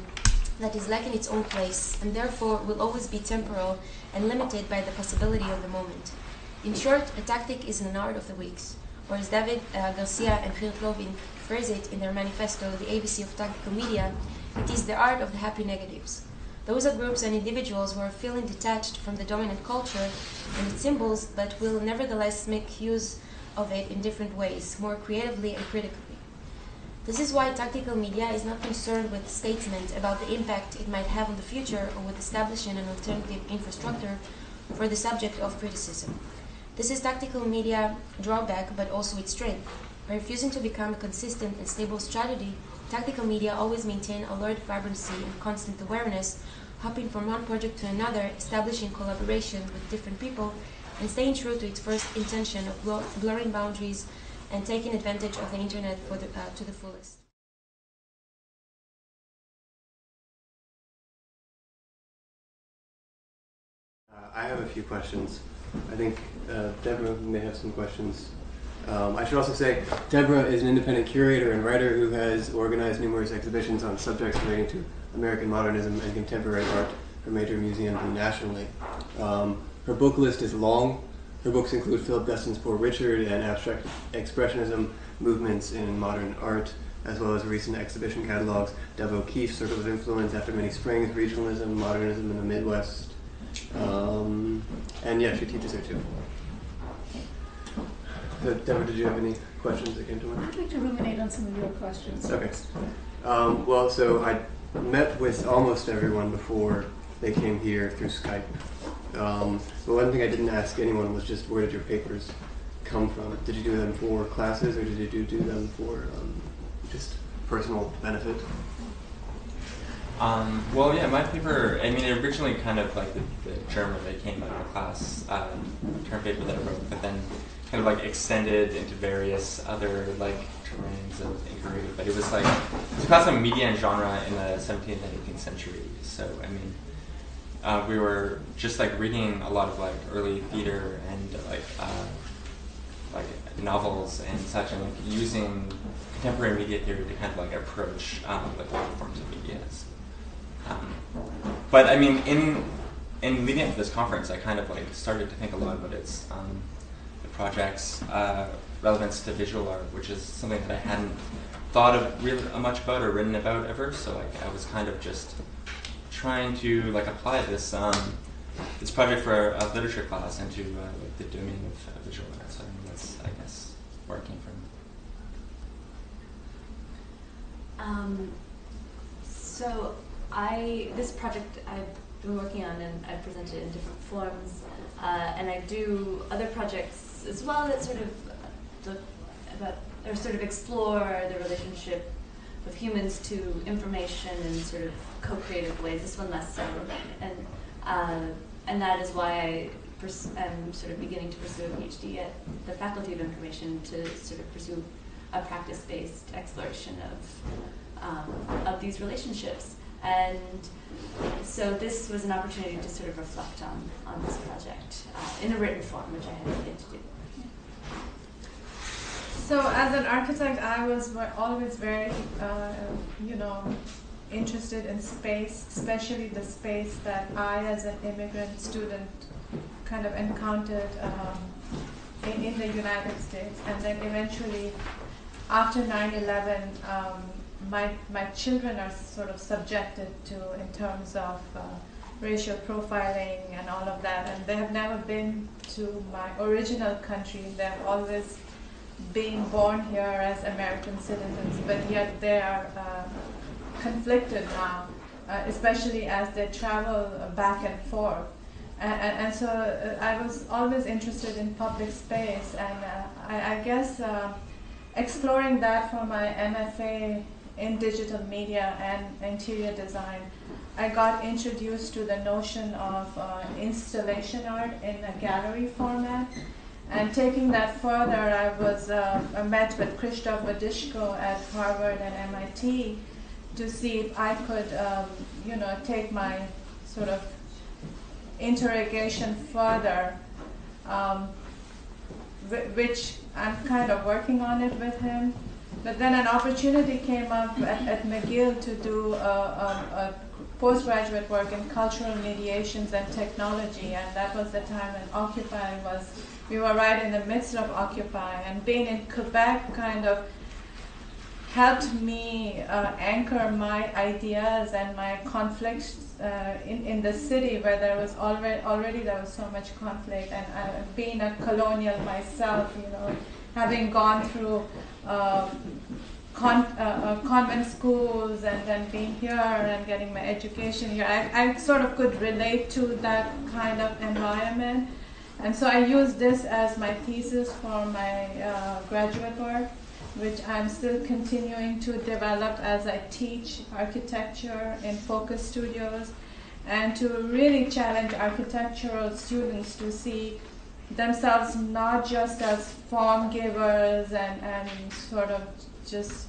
that is lacking its own place and therefore will always be temporal and limited by the possibility of the moment. In short, a tactic is an art of the weeks, or as David uh, Garcia and Geert Lovink phrase it in their manifesto, The ABC of Tactical Media, it is the art of the happy negatives. Those are groups and individuals who are feeling detached from the dominant culture and its symbols, but will nevertheless make use of it in different ways, more creatively and critically. This is why tactical media is not concerned with statements about the impact it might have on the future or with establishing an alternative infrastructure for the subject of criticism. This is tactical media drawback, but also its strength. By refusing to become a consistent and stable strategy, tactical media always maintain alert vibrancy and constant awareness, hopping from one project to another, establishing collaboration with different people, and staying true to its first intention of blur- blurring boundaries and taking advantage of the internet the, uh, to the fullest. Uh, I have a few questions. I think uh, Deborah may have some questions. Um, I should also say, Deborah is an independent curator and writer who has organized numerous exhibitions on subjects relating to American modernism and contemporary art for major museums and nationally. Um, her book list is long. Her books include Philip Guston's Poor Richard and Abstract Expressionism Movements in Modern Art, as well as recent exhibition catalogs, Dove O'Keeffe, Circles of Influence, After Many Springs, Regionalism, Modernism in the Midwest, um, and yeah, she teaches here too. So, Deborah, did you have any questions that came to mind? I'd like to ruminate on some of your questions. Okay. Um, well, so I met with almost everyone before they came here through Skype. Um, but one thing I didn't ask anyone was just where did your papers come from? Did you do them for classes or did you do, do them for um, just personal benefit? Um, well, yeah, my paper, I mean, it originally kind of like the, the German that came out of a class um, term paper that I wrote, but then kind of like extended into various other like terrains of inquiry. But it was like, it's a class on media and genre in the 17th and 18th century. So, I mean, uh, we were just like reading a lot of like early theater and like, uh, like novels and such, and like using contemporary media theory to kind of like approach um, like forms of media. Um, but I mean, in in leading up to this conference, I kind of like started to think a lot about its um, project's uh, relevance to visual art, which is something that I hadn't thought of really much about or written about ever. So like I was kind of just trying to like apply this um, this project for a literature class into uh, like the domain of uh, visual art. So I that's I guess where it came from. Um, so I this project I've been working on and I've presented in different forms, uh, and I do other projects as well that sort of about or sort of explore the relationship of humans to information in sort of co-creative ways. This one less so, and uh, and that is why I am sort of beginning to pursue a PhD at the Faculty of Information to sort of pursue a practice-based exploration of um, of these relationships. And so this was an opportunity to sort of reflect on on this project uh, in a written form, which I had begun to do. So, as an architect, I was always very, uh, you know, interested in space, especially the space that I, as an immigrant student, kind of encountered um, in, in the United States. And then eventually, after 9 11, um, my, my children are sort of subjected to in terms of uh, racial profiling and all of that. And they have never been to my original country, they've always being born here as American citizens, but yet they are uh, conflicted now, uh, especially as they travel back and forth. And, and, so uh, I was always interested in public space, and uh, I, I guess uh, exploring that for my MFA in digital media and interior design, I got introduced to the notion of uh, installation art in a gallery format. And taking that further, I was uh, I met with Krzysztof Wodiczko at Harvard and MIT to see if I could, um, you know, take my sort of interrogation further, um, which I'm kind of working on it with him. But then an opportunity came up at, at McGill to do a, a, a postgraduate work in cultural mediations and technology, and that was the time when Occupy was we were right in the midst of Occupy, and being in Quebec kind of helped me uh, anchor my ideas and my conflicts uh, in, in the city where there was already already there was so much conflict, and being a colonial myself, you know, having gone through. Uh, Con, uh, uh, convent schools and then being here and getting my education here, I, I sort of could relate to that kind of environment. And so I used this as my thesis for my uh, graduate work, which I'm still continuing to develop as I teach architecture in focus studios, and to really challenge architectural students to see themselves not just as form givers and, and sort of just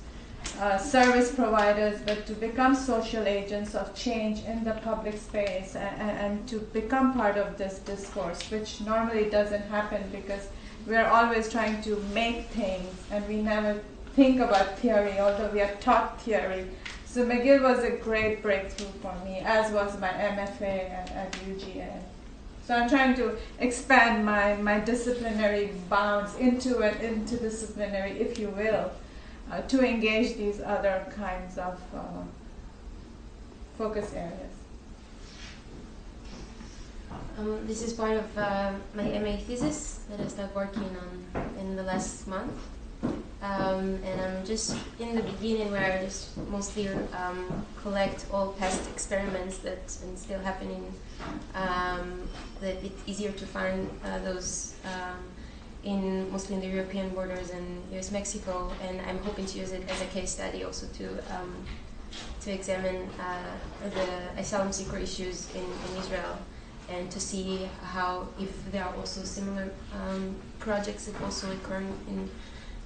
uh, service providers, but to become social agents of change in the public space and, and, to become part of this discourse, which normally doesn't happen because we're always trying to make things and we never think about theory, although we are taught theory. So McGill was a great breakthrough for me, as was my MFA at, at UGA. So I'm trying to expand my, my disciplinary bounds into an interdisciplinary, if you will, uh, to engage these other kinds of uh, focus areas. Um, this is part of uh, my MA thesis that I started working on in the last month. Um, and I'm just in the beginning where I just mostly um, collect all past experiments that and still happening. Um, that it's easier to find uh, those um, in mostly in the European borders and US Mexico, and I'm hoping to use it as a case study also to um, to examine uh, the asylum seeker issues in, in Israel and to see how if there are also similar um, projects that also occur in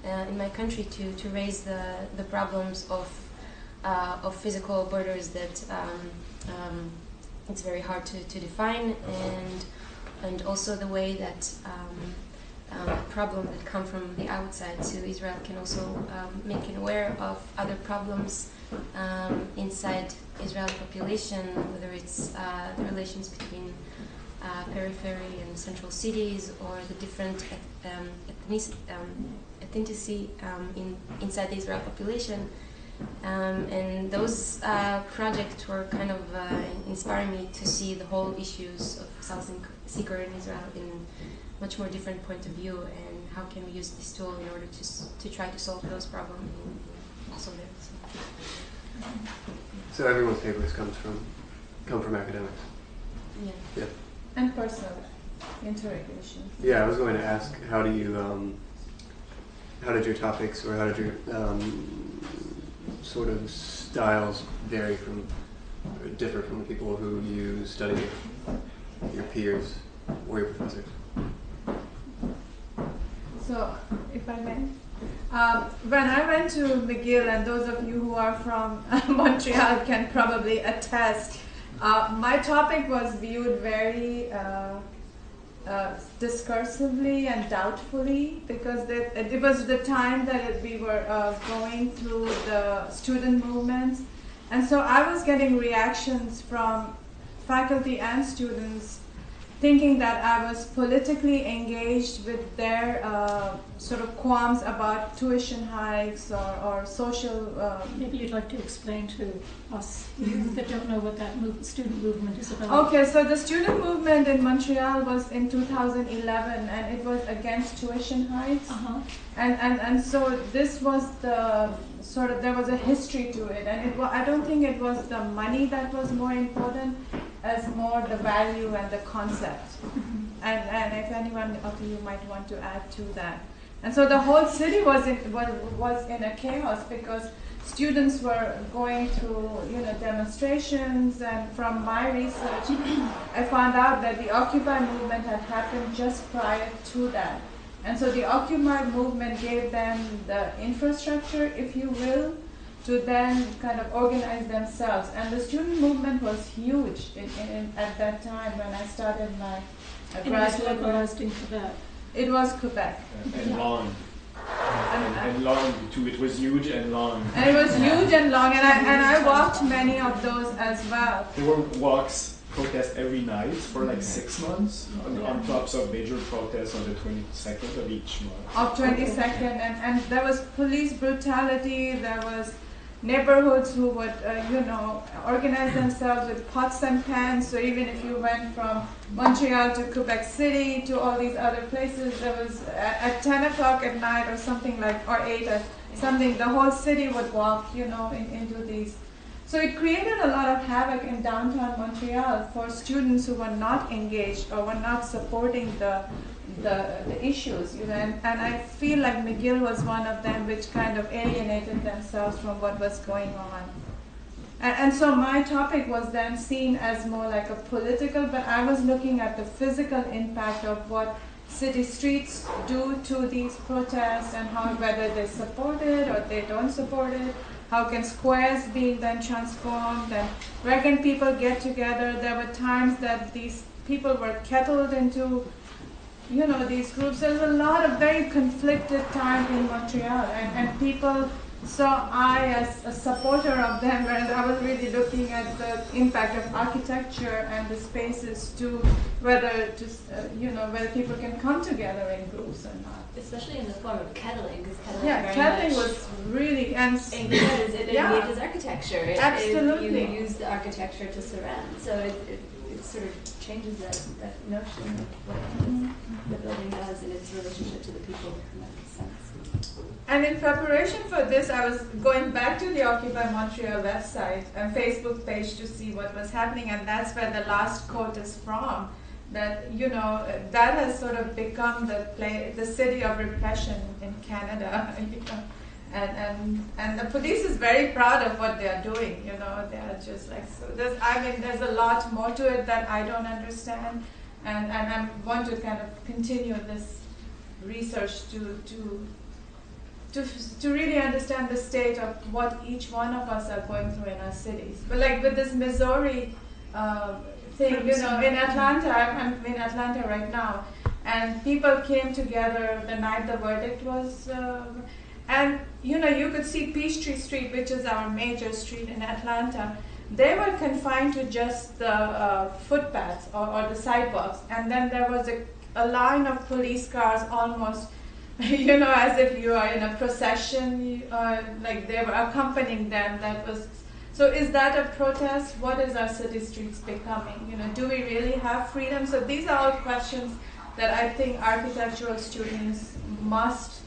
uh, in my country to, to raise the, the problems of uh, of physical borders that um, um, it's very hard to, to define. And and also the way that um, problem that come from the outside So Israel can also um, make it aware of other problems um, inside Israeli population, whether it's uh, the relations between uh, periphery and central cities or the different um, ethnic, um, ethnicity um, in inside the Israeli population, Um, and those uh, projects were kind of uh, inspiring me to see the whole issues of asylum seeker in Israel in much more different point of view and how can we use this tool in order to, to try to solve those problems in- also there. So. So everyone's papers comes from come from academics. Yeah. And personal interrogation. Yeah, I was going to ask, how do you, um, how did your topics or how did your um, sort of styles vary from, differ from the people who you study with, your peers or your professors? So, if I may, um, when I went to McGill, and those of you who are from Montreal can probably attest, uh, my topic was viewed very uh, uh, discursively and doubtfully because it, it was the time that it, we were uh, going through the student movements. And so I was getting reactions from faculty and students thinking that I was politically engaged with their uh, sort of qualms about tuition hikes or, or social. Um, Maybe you'd like to explain to us that don't know what that move, student movement is about. Okay, so the student movement in Montreal was in 2011 and it was against tuition hikes. Uh-huh. And, and, and so this was the sort of, there was a history to it. And it I don't think it was the money that was more important as more the value and the concept. And, and if anyone of you might want to add to that. And so the whole city was in, was, was in a chaos because students were going through, you know, demonstrations. And from my research, I found out that the Occupy movement had happened just prior to that. And so the Occupy movement gave them the infrastructure, if you will, to then kind of organize themselves. And the student movement was huge in, in, in, at that time when I started my uh, And it was graduate work. in Quebec. It was Quebec. and Yeah. long. And, And, and, and long too. It was huge and long. and it was huge and long, and I, and I walked many of those as well. There were walks, protests every night for like six months, on, on tops of major protests on the 22nd of each month. of 22nd and, and there was police brutality there was neighborhoods who would uh, you know organize themselves with pots and pans. So even if you went from montreal to quebec city to all these other places there was at, at 10 o'clock at night or something like or 8 or something the whole city would walk you know in, into these. So it created a lot of havoc in downtown montreal for students who were not engaged or were not supporting the the, the issues, you know, and, and I feel like McGill was one of them which kind of alienated themselves from what was going on. And, and so my topic was then seen as more like a political, but I was looking at the physical impact of what city streets do to these protests and how whether they support it or they don't support it. How can squares be then transformed and where can people get together? There were times that these people were kettled into you know, these groups, there's a lot of very conflicted time in Montreal, and, and people saw I as a supporter of them, whereas I was really looking at the impact of architecture and the spaces to whether to, uh, you know, whether people can come together in groups or not. Especially in the form of kettling, because kettling Yeah, very was really, and engages, it Yeah. engages architecture. It, Absolutely. It, you use the architecture to surround, so it, it, sort of changes that, that notion of what the building does and its relationship to the people in that sense. And in preparation for this, I was going back to the Occupy Montreal website and Facebook page to see what was happening, and that's where the last quote is from. That you know that has sort of become the play, the city of repression in Canada. You know, and and and the police is very proud of what they are doing. You know, they are just like so. There's, I mean, there's a lot more to it that I don't understand, and and I want to kind of continue this research to to to, to really understand the state of what each one of us are going through in our cities. But like with this Missouri uh, thing, you know, in Atlanta, I'm, in Atlanta right now, and people came together the night the verdict was, uh, and you know, you could see Peachtree Street, which is our major street in Atlanta. They were confined to just the uh, footpaths or, or the sidewalks, and then there was a, a line of police cars almost you know, as if you are in a procession, uh, like they were accompanying them. That was so. Is that a protest? What is our city streets becoming? You know, do we really have freedom? So these are all questions that I think architectural students must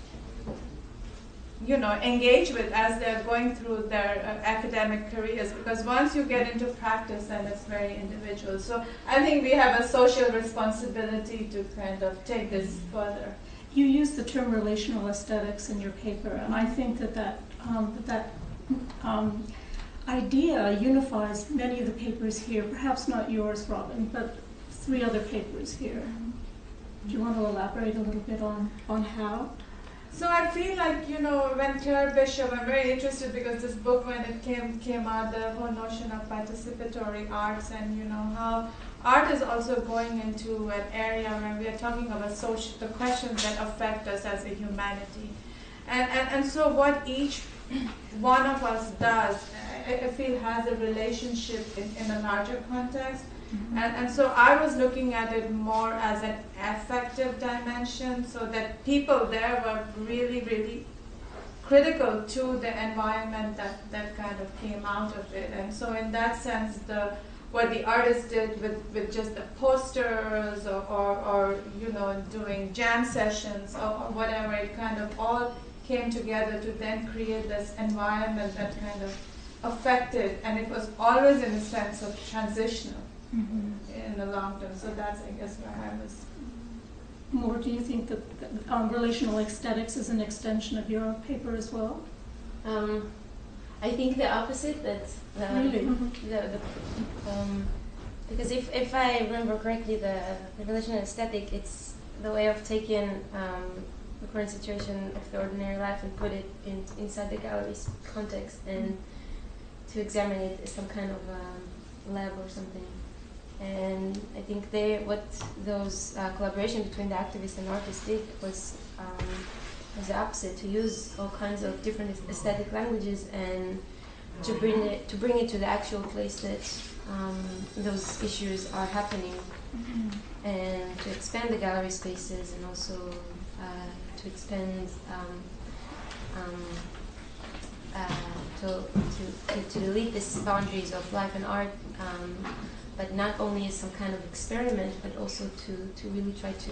you know engage with as they're going through their uh, academic careers because once you get into practice then it's very individual so i think we have a social responsibility to kind of take this further You use the term relational aesthetics in your paper, and I think that that, um, that, that um, idea unifies many of the papers here, perhaps not yours, Robin, but three other papers here. Do you want to elaborate a little bit on, on how? So I feel like you know when Claire Bishop, I'm very interested because this book when it came came out, the whole notion of participatory arts and you know how art is also going into an area where we are talking about social the questions that affect us as a humanity, and and, and so what each one of us does, I, I feel has a relationship in, in a larger context. Mm-hmm. And, and so I was looking at it more as an affective dimension, so that people there were really, really critical to the environment that, that kind of came out of it. And so in that sense, the what the artist did with, with just the posters or, or, or you know doing jam sessions or whatever, it kind of all came together to then create this environment that kind of affected, and it was always in a sense of transitional in the long term. So that's, I guess, where I was. More, do you think that, that um, relational aesthetics is an extension of your paper as well? Um, I think the opposite. That the, Really? the, the um, because if, if I remember correctly, the, the relational aesthetic it's the way of taking um, the current situation of the ordinary life and put it in, inside the gallery's context and to examine it as some kind of um, lab or something. And I think they what those uh, collaboration between the activists and artists did was um, was the opposite to use all kinds of different aesthetic languages and to bring it to bring it to the actual place that um, those issues are happening. And to expand the gallery spaces and also uh, to expand um, um, uh, to, to, to, to delete these boundaries of life and art um, but not only as some kind of experiment but also to, to really try to,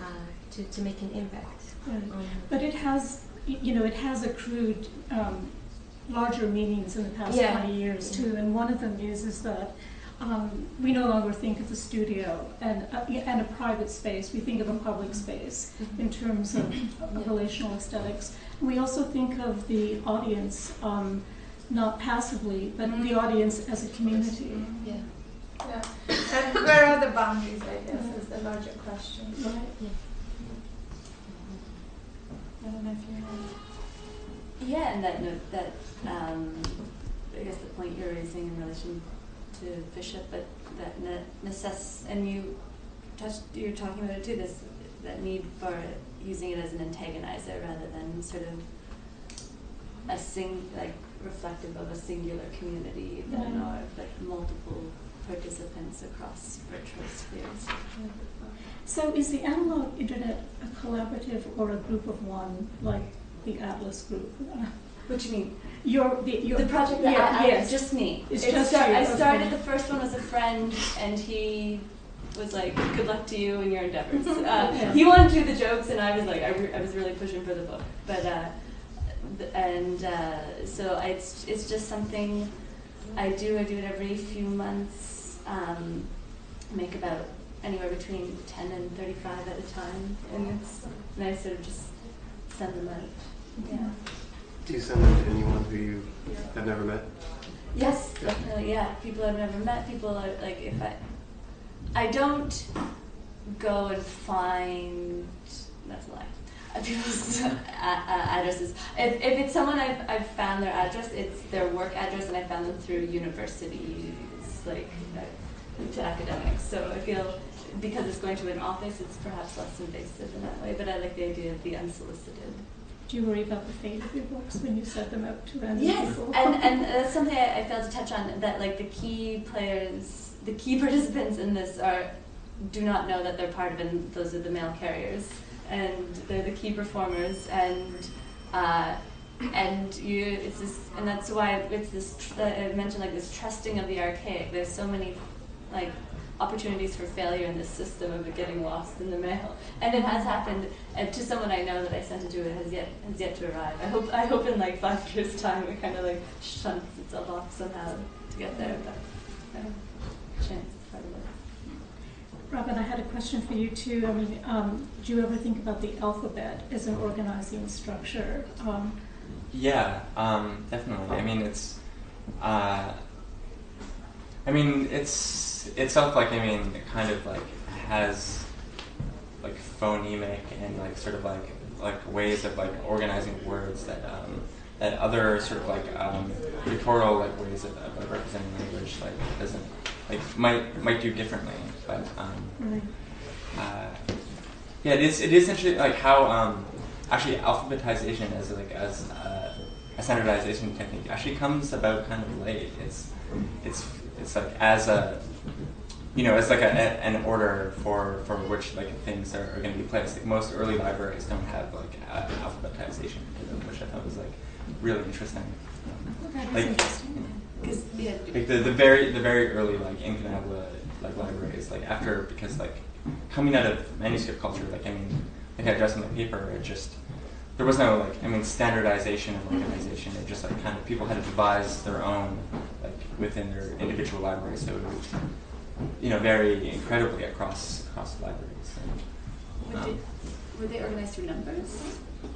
uh, to to make an impact Right. But it has, you know, it has accrued um, larger meanings in the past Yeah. 20 years too. And one of them is is that um, we no longer think of the studio and uh, and a private space. We think of a public space in terms of, of relational aesthetics. And we also think of the audience um, not passively, but the audience as a community. yeah Yeah. And where are the boundaries, I guess, is the larger question. Right. I don't know if you know. Yeah, and that note that um, I guess the point you're raising in relation to Bishop, but that ne- necess and you touched you're talking about it too. This that need for using it as an antagonizer rather than sort of a sing like reflective of a singular community that Right. are like multiple participants across virtual spheres. So is the analog internet a collaborative or a group of one, like the Atlas group? What do you mean? Your, the, your, The project that yeah, I, I, yes. just me. It's It just sta- you, I okay. started the first one as a friend, and he was like, "Good luck to you in your endeavors." Uh, Yeah. He wanted to do the jokes, and I was like, I, I was really pushing for the book, but uh, th- and uh, so it's it's just something I do. I do it every few months. Um, make about anywhere between ten and thirty-five at a time, and it's nice to just send them out. Yeah. Do you send them to anyone who you have never met? Yes, definitely. Yeah, people I've never met. People are like if I, I don't go and find. That's a lie. People's addresses. If, if it's someone I've, I've found their address, it's their work address, and I found them through like uh, to academics. So I feel because it's going to an office, it's perhaps less invasive in that way. But I like the idea of the unsolicited. Do you worry about the fate of your books when you set them out to random Yes, people? and and that's something I, I failed to touch on. That like the key players, the key participants in this are do not know that they're part of it. And those are the mail carriers, and they're the key performers, and uh, and you it's this, and that's why it's this. Tr- I mentioned like this trusting of the archaic. There's so many like opportunities for failure in this system of it getting lost in the mail, and it has happened. And to someone I know that I sent it to, it has yet has yet to arrive. I hope I hope in like five years' time it kind of like shunts itself off somehow to get there. But uh, chance probably. Robin, I had a question for you too. I mean, um, do you ever think about the alphabet as an organizing structure? Um, Yeah, um, definitely. I mean, it's. Uh, I mean, it's itself like I mean, it kind of like has like phonemic and like sort of like like ways of like organizing words that um, that other sort of like um, pictorial like ways of, of representing language like doesn't like might might do differently, but. Um, uh, yeah, it is. It is interesting, like how um, actually alphabetization as like as uh, a standardization technique actually comes about kind of late. It's it's it's like as a you know as like a, an order for for which like things are, are going to be placed. Like most early libraries don't have like uh, alphabetization to them, which I thought was like really interesting. That's Like interesting. Because yeah, like the, the very the very early like incunabula like libraries like after because like coming out of manuscript culture like I mean like addressing the paper it just there was no like I mean standardization and organization it just like kind of people had to devise their own like within their individual libraries so it moved you know very incredibly across across libraries Were Um, they, were they organized through numbers?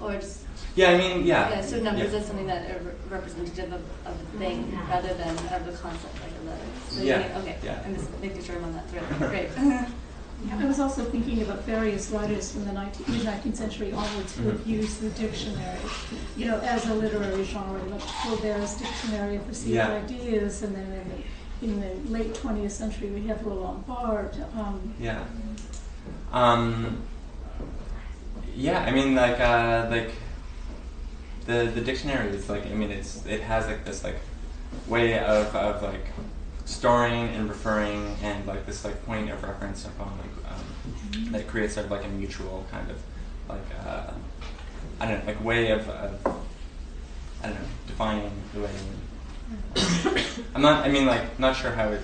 Or just. yeah I mean yeah Yeah, so numbers yeah. is something that are representative of, of a thing rather than of the concept like a letter. So Yeah, you- okay, yeah. I'm just making sure I'm on that thread. Great. I was also thinking about various writers from the 19th, mid-19th century onwards who have Mhm. used the dictionary, you know, as a literary genre, like Flaubert's Dictionary of Received Yeah. Ideas, and then in the, in the late 20th century we have Roland Barthes. Um, Yeah. Um, yeah, I mean, like, uh, like the the dictionary is like, I mean, it's it has like this like way of of like storing and referring and like this like point of reference upon like um, that creates sort of like a mutual kind of like uh, I don't know like way of, of I don't know defining the way. I'm not. I mean, like, not sure how it.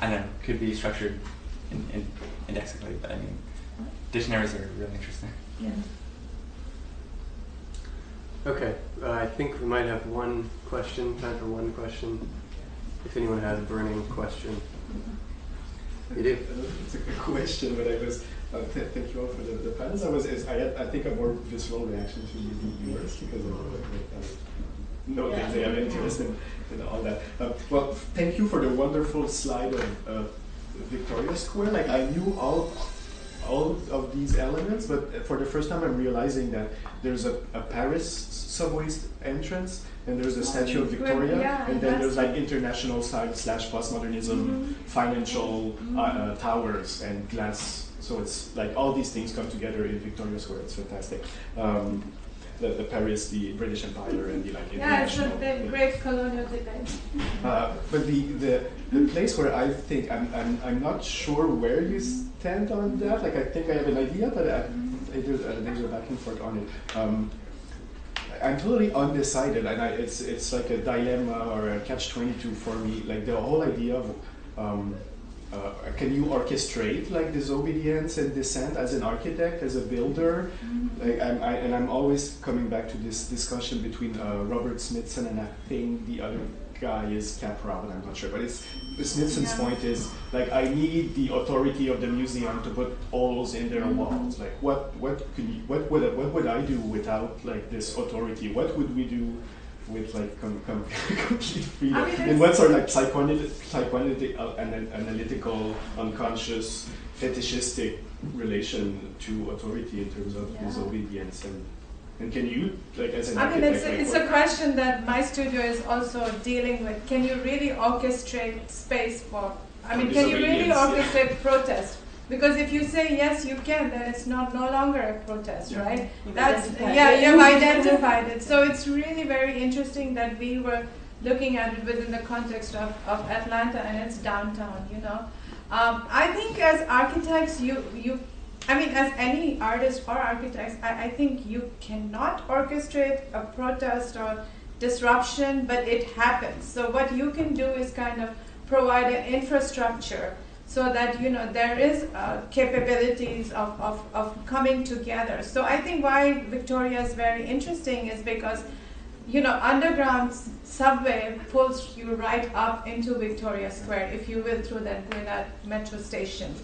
I don't know. Could be structured in, in indexically, but I mean, dictionaries are really interesting. yeah. Okay, uh, I think we might have one question, time for one question. If anyone has a burning question. You do? I don't know if it's a good question, but I was. Uh, th- thank you all for the, the panels. I was. Is, I had, I think a more visceral reaction to maybe yours because of like, like, uh, no Yeah. things I am interested in, in all that. Um, well, thank you for the wonderful slide of uh, Victoria Square. Like I knew all all of these elements, but for the first time I'm realizing that there's a, a Paris subway entrance and there's the Statue of Victoria, yeah, and then there's like international side slash postmodernism, financial uh, uh, towers and glass. So it's like all these things come together in Victoria Square. It's fantastic. Um, the, the Paris, the British Empire, and the like Yeah, it's a great colonial debate. Uh, but the, the the place where I think I'm, I'm I'm not sure where you stand on that. Like I think I have an idea, but I, I, there's, uh, there's a back and forth on it. Um, I'm totally undecided, and I, it's it's like a dilemma or a catch twenty two for me. Like the whole idea of um, uh, can you orchestrate like disobedience and dissent as an architect, as a builder? Like I'm, I, and I'm always coming back to this discussion between uh, Robert Smithson and I think the other guy is Kaprow, but I'm not sure. But it's Smithson's Yeah. point is like I need the authority of the museum to put holes in their walls. Like what what could you, what would what would I do without like this authority? What would we do? With like com- com- complete freedom, I mean, what sort of like psychoanalytic, psychoanalytic, uh, ana- analytical, unconscious, fetishistic relation to authority in terms of Yeah. disobedience and and can you like as an I mean, it's a, like, it's a question that my studio is also dealing with. Can you really orchestrate space for? I mean, can you really Disobedience, yeah. orchestrate protest? Because if you say yes, you can, then it's not no longer a protest, Yeah. right? You've That's yeah, it. you've identified it. So it's really very interesting that we were looking at it within the context of, of Atlanta and its downtown. You know, um, I think as architects, you you I mean, as any artist or architect, I, I think you cannot orchestrate a protest or disruption, but it happens. So what you can do is kind of provide an infrastructure so that you know there is uh, capabilities of, of, of coming together. So I think why Victoria is very interesting is because you know underground subway pulls you right up into Victoria Square, if you will, through that Gwinnett metro station.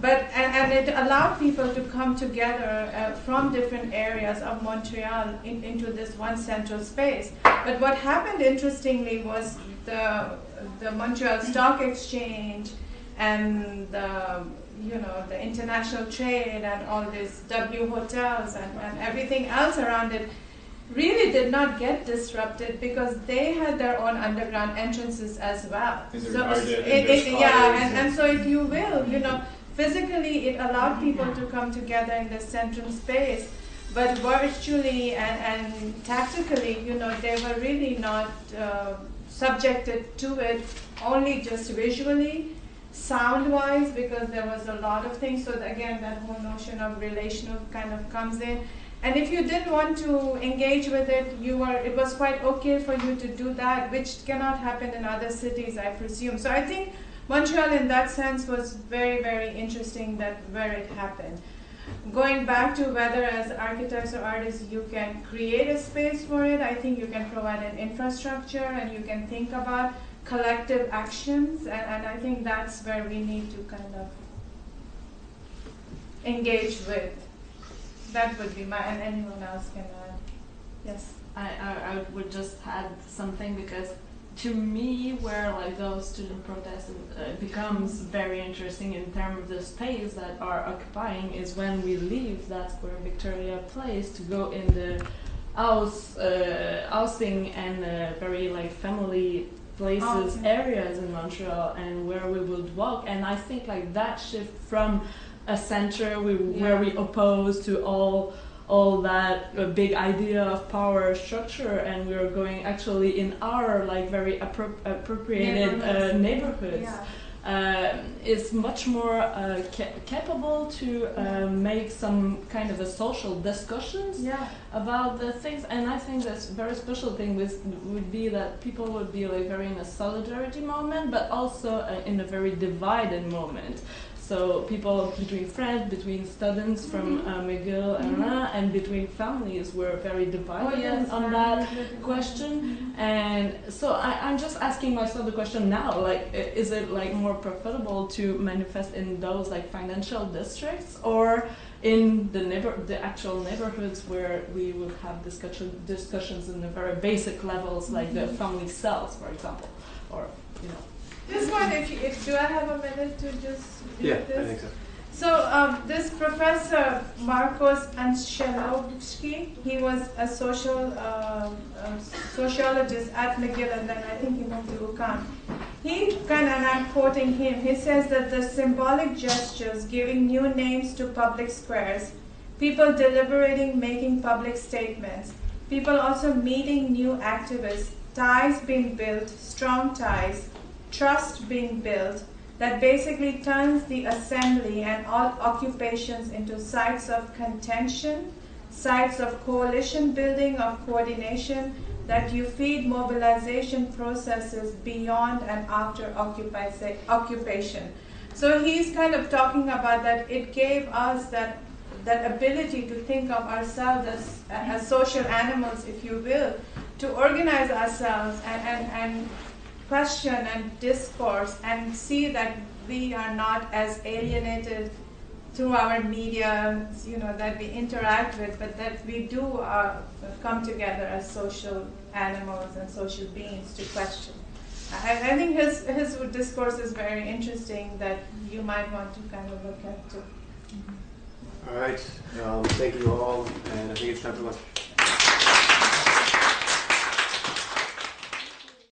But and, and it allowed people to come together uh, from different areas of Montreal in, into this one central space. But what happened interestingly was the the Montreal Stock Exchange and the you know the international trade and all these W hotels and, and everything else around it really did not get disrupted because they had their own underground entrances as well. And So it, it, yeah, and, and- and so if you will, you know, physically it allowed people to come together in the central space, but virtually and, and tactically, you know, they were really not uh, subjected to it only just visually, sound wise, because there was a lot of things. So again, that whole notion of relational kind of comes in. And if you didn't want to engage with it, you were it was quite okay for you to do that, which cannot happen in other cities, I presume. So I think Montreal, in that sense, was very, very interesting that where it happened. Going back to whether, as architects or artists, you can create a space for it, I think you can provide an infrastructure and you can think about collective actions, and, and I think that's where we need to kind of engage with. That would be my, and anyone else can add. Yes. I, I, I would just add something because to me where like those student protests uh, becomes very interesting in terms of the space that are occupying is when we leave that square Victoria place to go in the house uh, housing and uh, very like family places Housing. areas in Montreal and where we would walk and I think like that shift from a center we, where we oppose to all all that uh, big idea of power structure and we are going actually in our like very appro- appropriated uh, neighborhoods Yeah. Um, is much more uh, ca- capable to uh, make some kind of a social discussions Yeah. about the things and i think that's very special thing with, would be that people would be like very in a solidarity moment but also uh, in a very divided moment so people between friends between students from uh, mcgill and, uh, and between families were very divided on- on that question. And so I, i'm just asking myself the question now like is it like more profitable to manifest in those like financial districts or in the neighbor the actual neighborhoods where we will have discussion discussions in the very basic levels like the family cells for example or you know This one, if, if do I have a minute to just read Yeah, this? I think so. So um, this professor Marcos Ancelovici, he was a social um, um, sociologist at McGill, and then I think he moved to UQAM. He kind of, and I'm quoting him. He says that the symbolic gestures, giving new names to public squares, people deliberating, making public statements, people also meeting new activists, ties being built, strong ties, trust being built that basically turns the assembly and all occupations into sites of contention, sites of coalition building, of coordination, that you feed mobilization processes beyond and after occupation. So he's kind of talking about that it gave us that that ability to think of ourselves as, as social animals, if you will, to organize ourselves and, and, and question and discourse and see that we are not as alienated through our media, you know, that we interact with, but that we do uh, come together as social animals and social beings to question. I, I think his, his discourse is very interesting that you might want to kind of look at too. All right. Um, thank you all, and I think it's time for lunch.